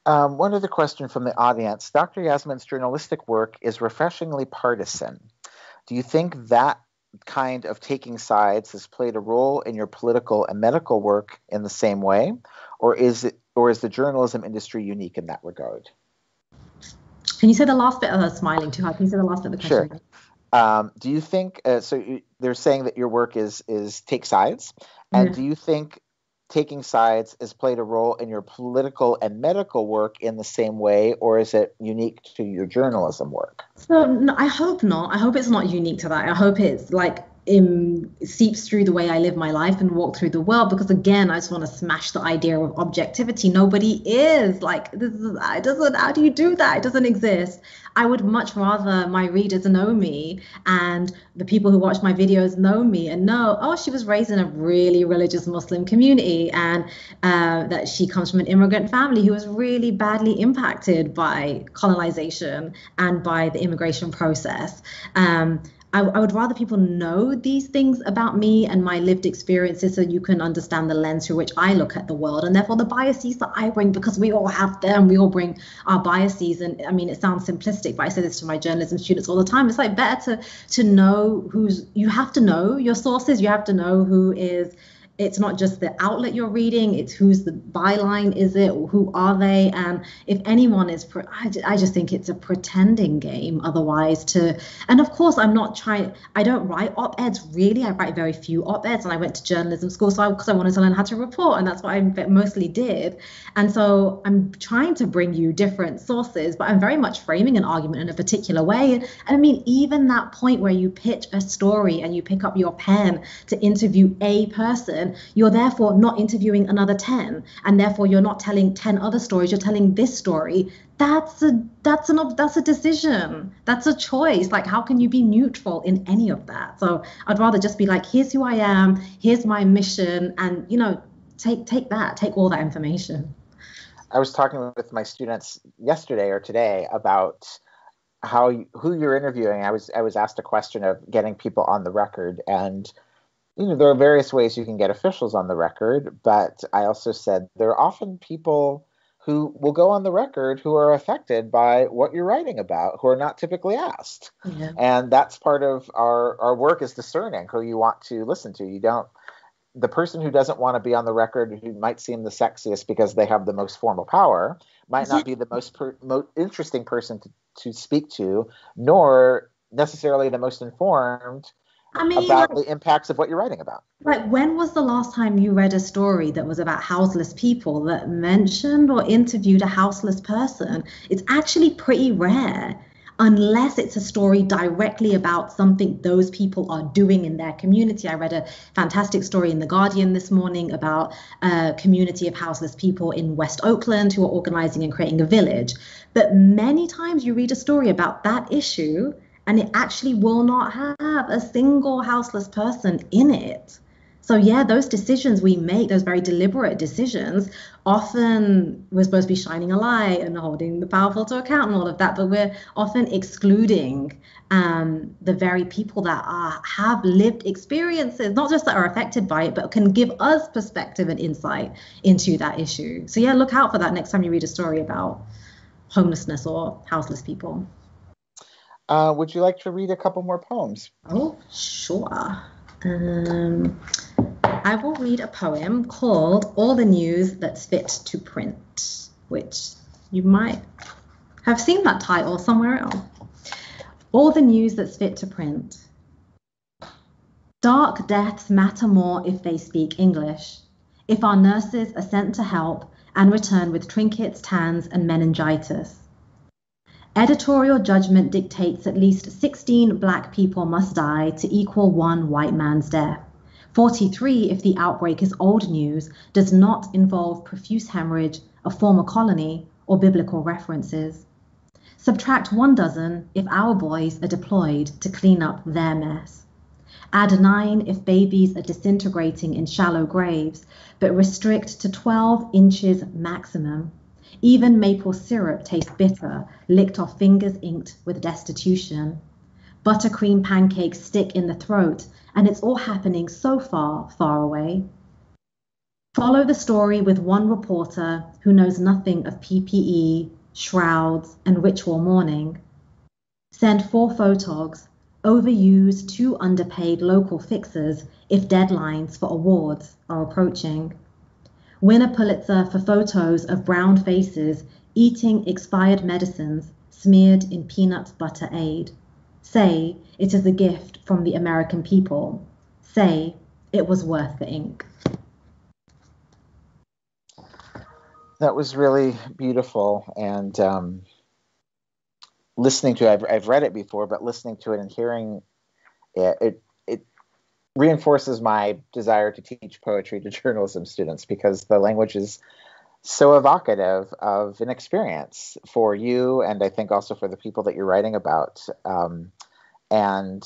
Um, one other question from the audience. Dr. Yasmin's journalistic work is refreshingly partisan. Do you think that kind of taking sides has played a role in your political and medical work in the same way, or is it, or is the journalism industry unique in that regard? Can you say the last bit? of was smiling too hard. Can you say the last bit of the question? Sure. Um, do you think uh, so? You, they're saying that your work is is take sides, and do you think taking sides has played a role in your political and medical work in the same way, or is it unique to your journalism work? So no, I hope not. I hope it's not unique to that. I hope it's like um, seeps through the way I live my life and walk through the world. Because again, I just want to smash the idea of objectivity. Nobody is like this. Is, it doesn't. How do you do that? It doesn't exist. I would much rather my readers know me and the people who watch my videos know me and know, oh, she was raised in a really religious Muslim community and uh, that she comes from an immigrant family who was really badly impacted by colonization and by the immigration process. Um, I, I, would rather people know these things about me and my lived experiences so you can understand the lens through which I look at the world and therefore the biases that I bring because we all have them. We all bring our biases. And I mean, it sounds simplistic, but I say this to my journalism students all the time. It's like better to, to know who's, you have to know your sources. You have to know who is it's not just the outlet you're reading it's who's the byline is it or who are they? And if anyone is pre- I, I just think it's a pretending game otherwise to and of course i'm not trying i don't write op-eds really i write very few op-eds and i went to journalism school so because I, I wanted to learn how to report and that's what i mostly did. And so i'm trying to bring you different sources but i'm very much framing an argument in a particular way. And i mean even that point where you pitch a story and you pick up your pen to interview a person you're therefore not interviewing another 10 and therefore you're not telling 10 other stories you're telling this story. That's a that's an that's a decision. That's a choice. Like how can you be neutral in any of that? So i'd rather just be like here's who i am here's my mission and you know take take that take all that information. I was talking with my students yesterday or today about how who you're interviewing. I was i was asked a question of getting people on the record and you know, there are various ways you can get officials on the record, but I also said there are often people who will go on the record who are affected by what you're writing about, who are not typically asked. Yeah. And that's part of our, our work is discerning who you want to listen to. You don't the person who doesn't want to be on the record who might seem the sexiest because they have the most formal power might not be the most, per, most interesting person to, to speak to, nor necessarily the most informed I mean, about like, the impacts of what you're writing about. Like, when was the last time you read a story that was about houseless people that mentioned or interviewed a houseless person? It's actually pretty rare, unless it's a story directly about something those people are doing in their community. I read a fantastic story in The Guardian this morning about a community of houseless people in West Oakland who are organizing and creating a village. But many times you read a story about that issue and it actually will not have a single houseless person in it. So, yeah, those decisions we make, those very deliberate decisions, often we're supposed to be shining a light and holding the powerful to account and all of that, but we're often excluding um, the very people that are, have lived experiences, not just that are affected by it, but can give us perspective and insight into that issue. So, yeah, look out for that next time you read a story about homelessness or houseless people. Uh, would you like to read a couple more poems? Oh, sure. Um, I will read a poem called All the News That's Fit to Print, which you might have seen that title somewhere else. All the news that's fit to print. Dark deaths matter more if they speak English. If our nurses are sent to help and return with trinkets, tans, and meningitis. Editorial judgment dictates at least 16 black people must die to equal one white man's death. 43 if the outbreak is old news, does not involve profuse hemorrhage, a former colony, or biblical references. Subtract one dozen if our boys are deployed to clean up their mess. Add nine if babies are disintegrating in shallow graves, but restrict to 12 inches maximum even maple syrup tastes bitter, licked off fingers inked with destitution. Buttercream pancakes stick in the throat, and it's all happening so far, far away. Follow the story with one reporter who knows nothing of PPE, shrouds, and ritual mourning. Send four photogs, overuse two underpaid local fixers if deadlines for awards are approaching win a Pulitzer for photos of brown faces eating expired medicines smeared in peanut butter aid. Say it is a gift from the American people. Say it was worth the ink. That was really beautiful. And um, listening to it, I've, I've read it before, but listening to it and hearing it, it reinforces my desire to teach poetry to journalism students because the language is so evocative of an experience for you and I think also for the people that you're writing about. Um, and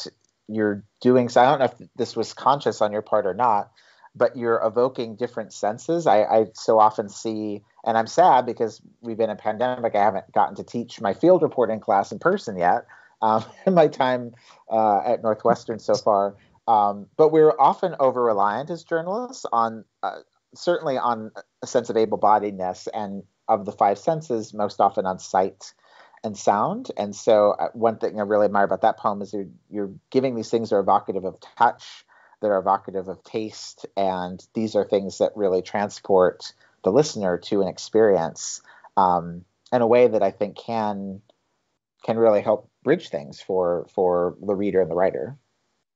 you're doing so. I don't know if this was conscious on your part or not, but you're evoking different senses. I, I so often see, and I'm sad because we've been in a pandemic. I haven't gotten to teach my field reporting class in person yet. Um, in my time uh, at Northwestern so far, um, but we're often over reliant as journalists on uh, certainly on a sense of able bodiedness and of the five senses, most often on sight and sound. And so, uh, one thing I really admire about that poem is you're, you're giving these things that are evocative of touch, that are evocative of taste, and these are things that really transport the listener to an experience um, in a way that I think can can really help bridge things for for the reader and the writer.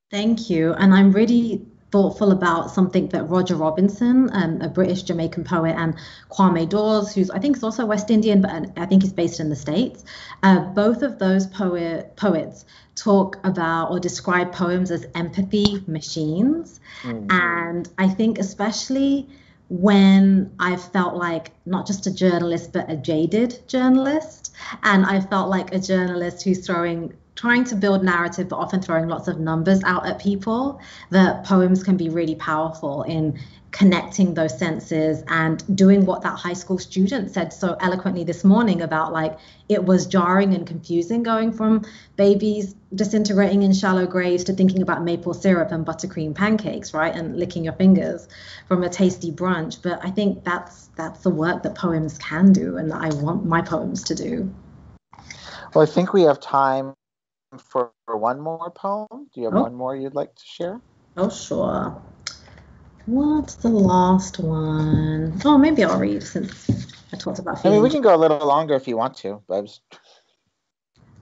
Thank you. And I'm really thoughtful about something that Roger Robinson, um, a British Jamaican poet, and Kwame Dawes, who's I think is also West Indian, but I think he's based in the States. Uh, both of those poet poets talk about or describe poems as empathy machines. Mm-hmm. And I think especially when I felt like not just a journalist, but a jaded journalist. And I felt like a journalist who's throwing trying to build narrative, but often throwing lots of numbers out at people, that poems can be really powerful in connecting those senses and doing what that high school student said so eloquently this morning about like it was jarring and confusing going from babies disintegrating in shallow graves to thinking about maple syrup and buttercream pancakes right and licking your fingers from a tasty brunch. But i think that's that's the work that poems can do and that i want my poems to do. Well i think we have time for one more poem. Do you have oh. one more you'd like to share? Oh, sure. What's the last one? Oh, maybe I'll read since I talked about feeling. I mean, we can go a little longer if you want to, but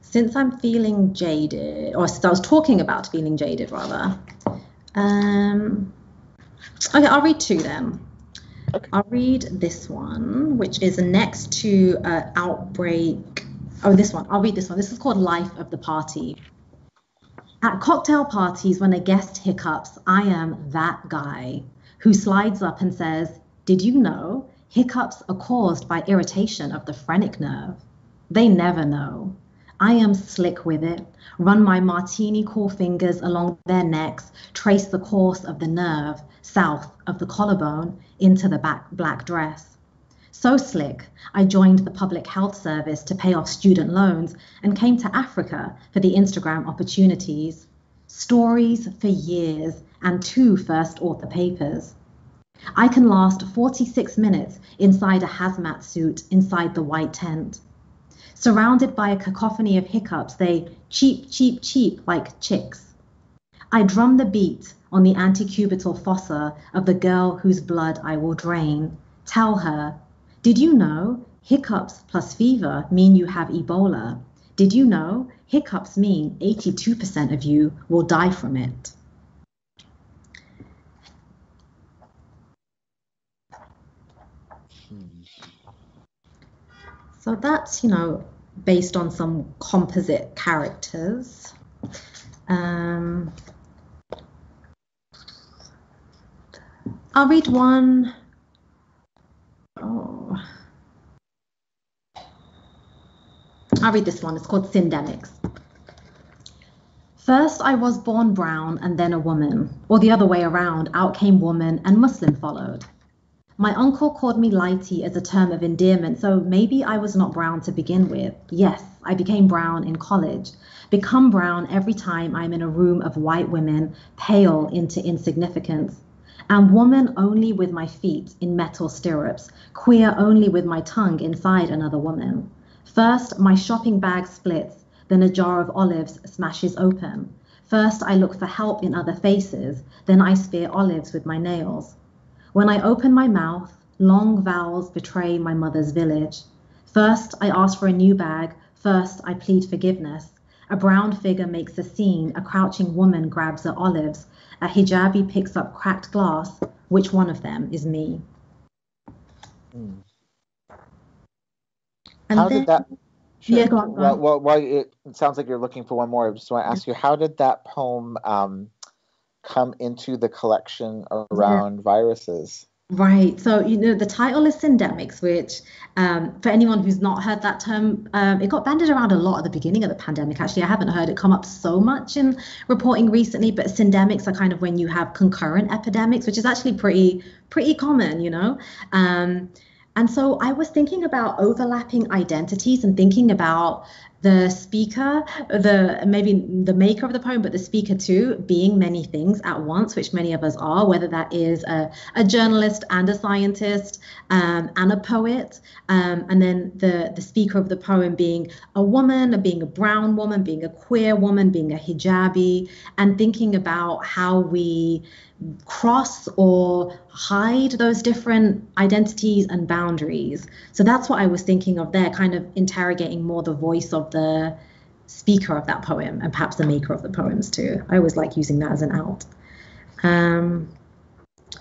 Since I'm feeling jaded, or since I was talking about feeling jaded, rather. Um, okay, I'll read two then. Okay. I'll read this one, which is next to uh, Outbreak Oh, this one. I'll read this one. This is called Life of the Party. At cocktail parties, when a guest hiccups, I am that guy who slides up and says, Did you know hiccups are caused by irritation of the phrenic nerve? They never know. I am slick with it. Run my martini core fingers along their necks, trace the course of the nerve south of the collarbone into the back black dress. So slick, I joined the public health service to pay off student loans and came to Africa for the Instagram opportunities. Stories for years and two first author papers. I can last 46 minutes inside a hazmat suit inside the white tent. Surrounded by a cacophony of hiccups, they cheep, cheep, cheep like chicks. I drum the beat on the antecubital fossa of the girl whose blood I will drain. Tell her, did you know hiccups plus fever mean you have Ebola? Did you know hiccups mean 82% of you will die from it? So that's, you know, based on some composite characters. Um, I'll read one. Oh. I'll read this one. It's called Syndemics. First, I was born brown and then a woman, or the other way around, out came woman and Muslim followed. My uncle called me Lighty as a term of endearment, so maybe I was not brown to begin with. Yes, I became brown in college. Become brown every time I'm in a room of white women, pale into insignificance. And woman only with my feet in metal stirrups, queer only with my tongue inside another woman. First, my shopping bag splits, then a jar of olives smashes open. First, I look for help in other faces, then I spear olives with my nails. When I open my mouth, long vowels betray my mother's village. First, I ask for a new bag. First, I plead forgiveness. A brown figure makes a scene. A crouching woman grabs the olives. A hijabi picks up cracked glass. Which one of them is me? And How then, did that? Yeah, go on, go Well, on. well, well, it sounds like you're looking for one more. I just want to ask you, how did that poem um, come into the collection around viruses? Right. So, you know, the title is Syndemics, which, um, for anyone who's not heard that term, um, it got bandied around a lot at the beginning of the pandemic. Actually, I haven't heard it come up so much in reporting recently, but syndemics are kind of when you have concurrent epidemics, which is actually pretty, pretty common, you know. Um, and so I was thinking about overlapping identities and thinking about the speaker, the maybe the maker of the poem, but the speaker too, being many things at once, which many of us are, whether that is a, a journalist and a scientist um, and a poet, um, and then the the speaker of the poem being a woman, being a brown woman, being a queer woman, being a hijabi, and thinking about how we cross or hide those different identities and boundaries. So that's what I was thinking of there, kind of interrogating more the voice of the speaker of that poem and perhaps the maker of the poems too. I always like using that as an out. Um,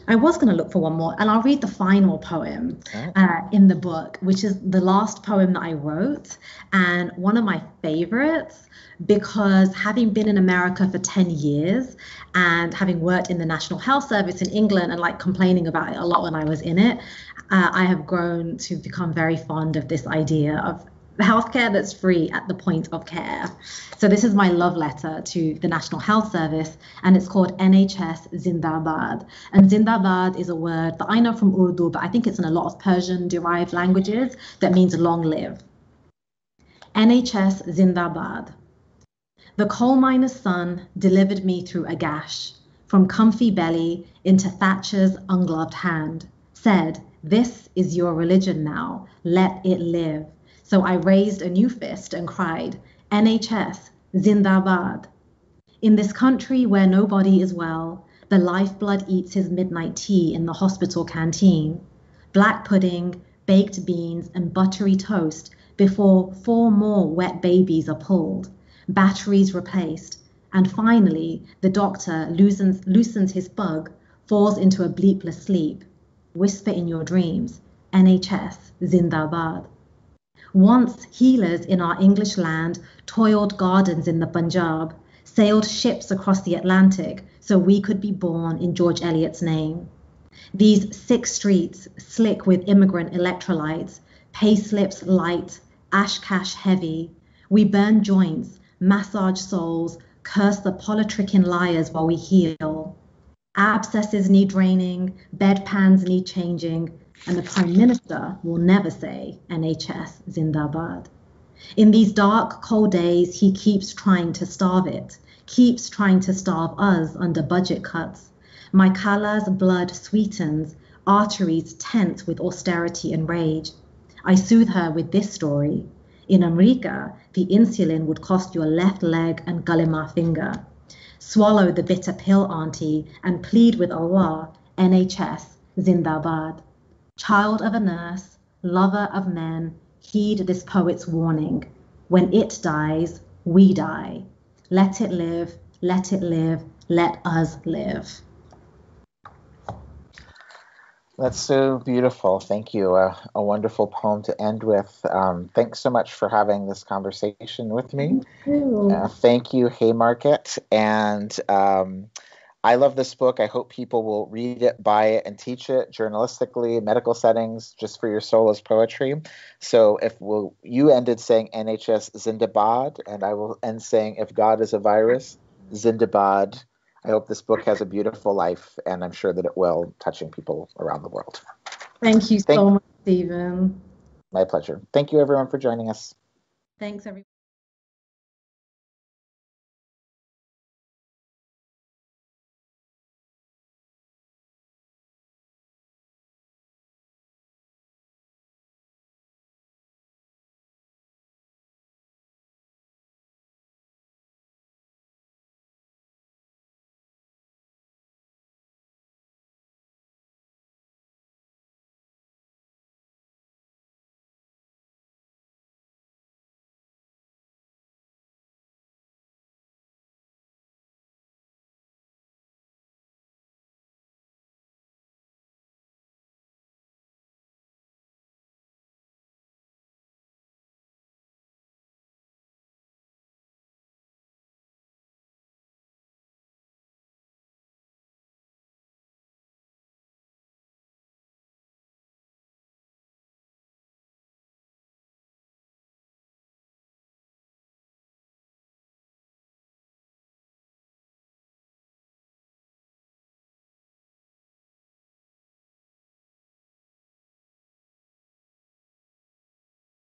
I was going to look for one more, and I'll read the final poem uh, in the book, which is the last poem that I wrote, and one of my favorites because having been in America for 10 years and having worked in the National Health Service in England and like complaining about it a lot when I was in it, uh, I have grown to become very fond of this idea of healthcare that's free at the point of care. So this is my love letter to the National Health Service, and it's called NHS Zindabad. And Zindabad is a word that I know from Urdu, but I think it's in a lot of Persian-derived languages that means long live. NHS Zindabad. The coal miner's son delivered me through a gash, from comfy belly into Thatcher's ungloved hand, said, This is your religion now, let it live. So I raised a new fist and cried, NHS, Zindabad. In this country where nobody is well, the lifeblood eats his midnight tea in the hospital canteen. Black pudding, baked beans, and buttery toast before four more wet babies are pulled, batteries replaced, and finally the doctor loosens, loosens his bug, falls into a bleepless sleep. Whisper in your dreams, NHS, Zindabad. Once healers in our English land toiled gardens in the Punjab, sailed ships across the Atlantic so we could be born in George Eliot's name. These six streets, slick with immigrant electrolytes, payslips light, ash cash heavy, We burn joints, massage souls, curse the politricking liars while we heal. Abscesses need draining, bedpans need changing, and the Prime Minister will never say NHS Zindabad. In these dark, cold days, he keeps trying to starve it, keeps trying to starve us under budget cuts. My Khala's blood sweetens, arteries tense with austerity and rage. I soothe her with this story. In America, the insulin would cost your left leg and gullimer finger. Swallow the bitter pill, auntie, and plead with Allah, NHS, Zindabad. Child of a nurse, lover of men, heed this poet's warning. When it dies, we die. Let it live, let it live, let us live. That's so beautiful. Thank you. Uh, a wonderful poem to end with. Um, thanks so much for having this conversation with me. Thank Uh, thank you, Haymarket. And um, I love this book. I hope people will read it, buy it, and teach it journalistically, medical settings, just for your soul as poetry. So if we'll, you ended saying NHS Zindabad, and I will end saying if God is a virus, Zindabad. I hope this book has a beautiful life, and I'm sure that it will, touching people around the world. Thank you Thank- so much, Steven. My pleasure. Thank you, everyone, for joining us. Thanks, everyone.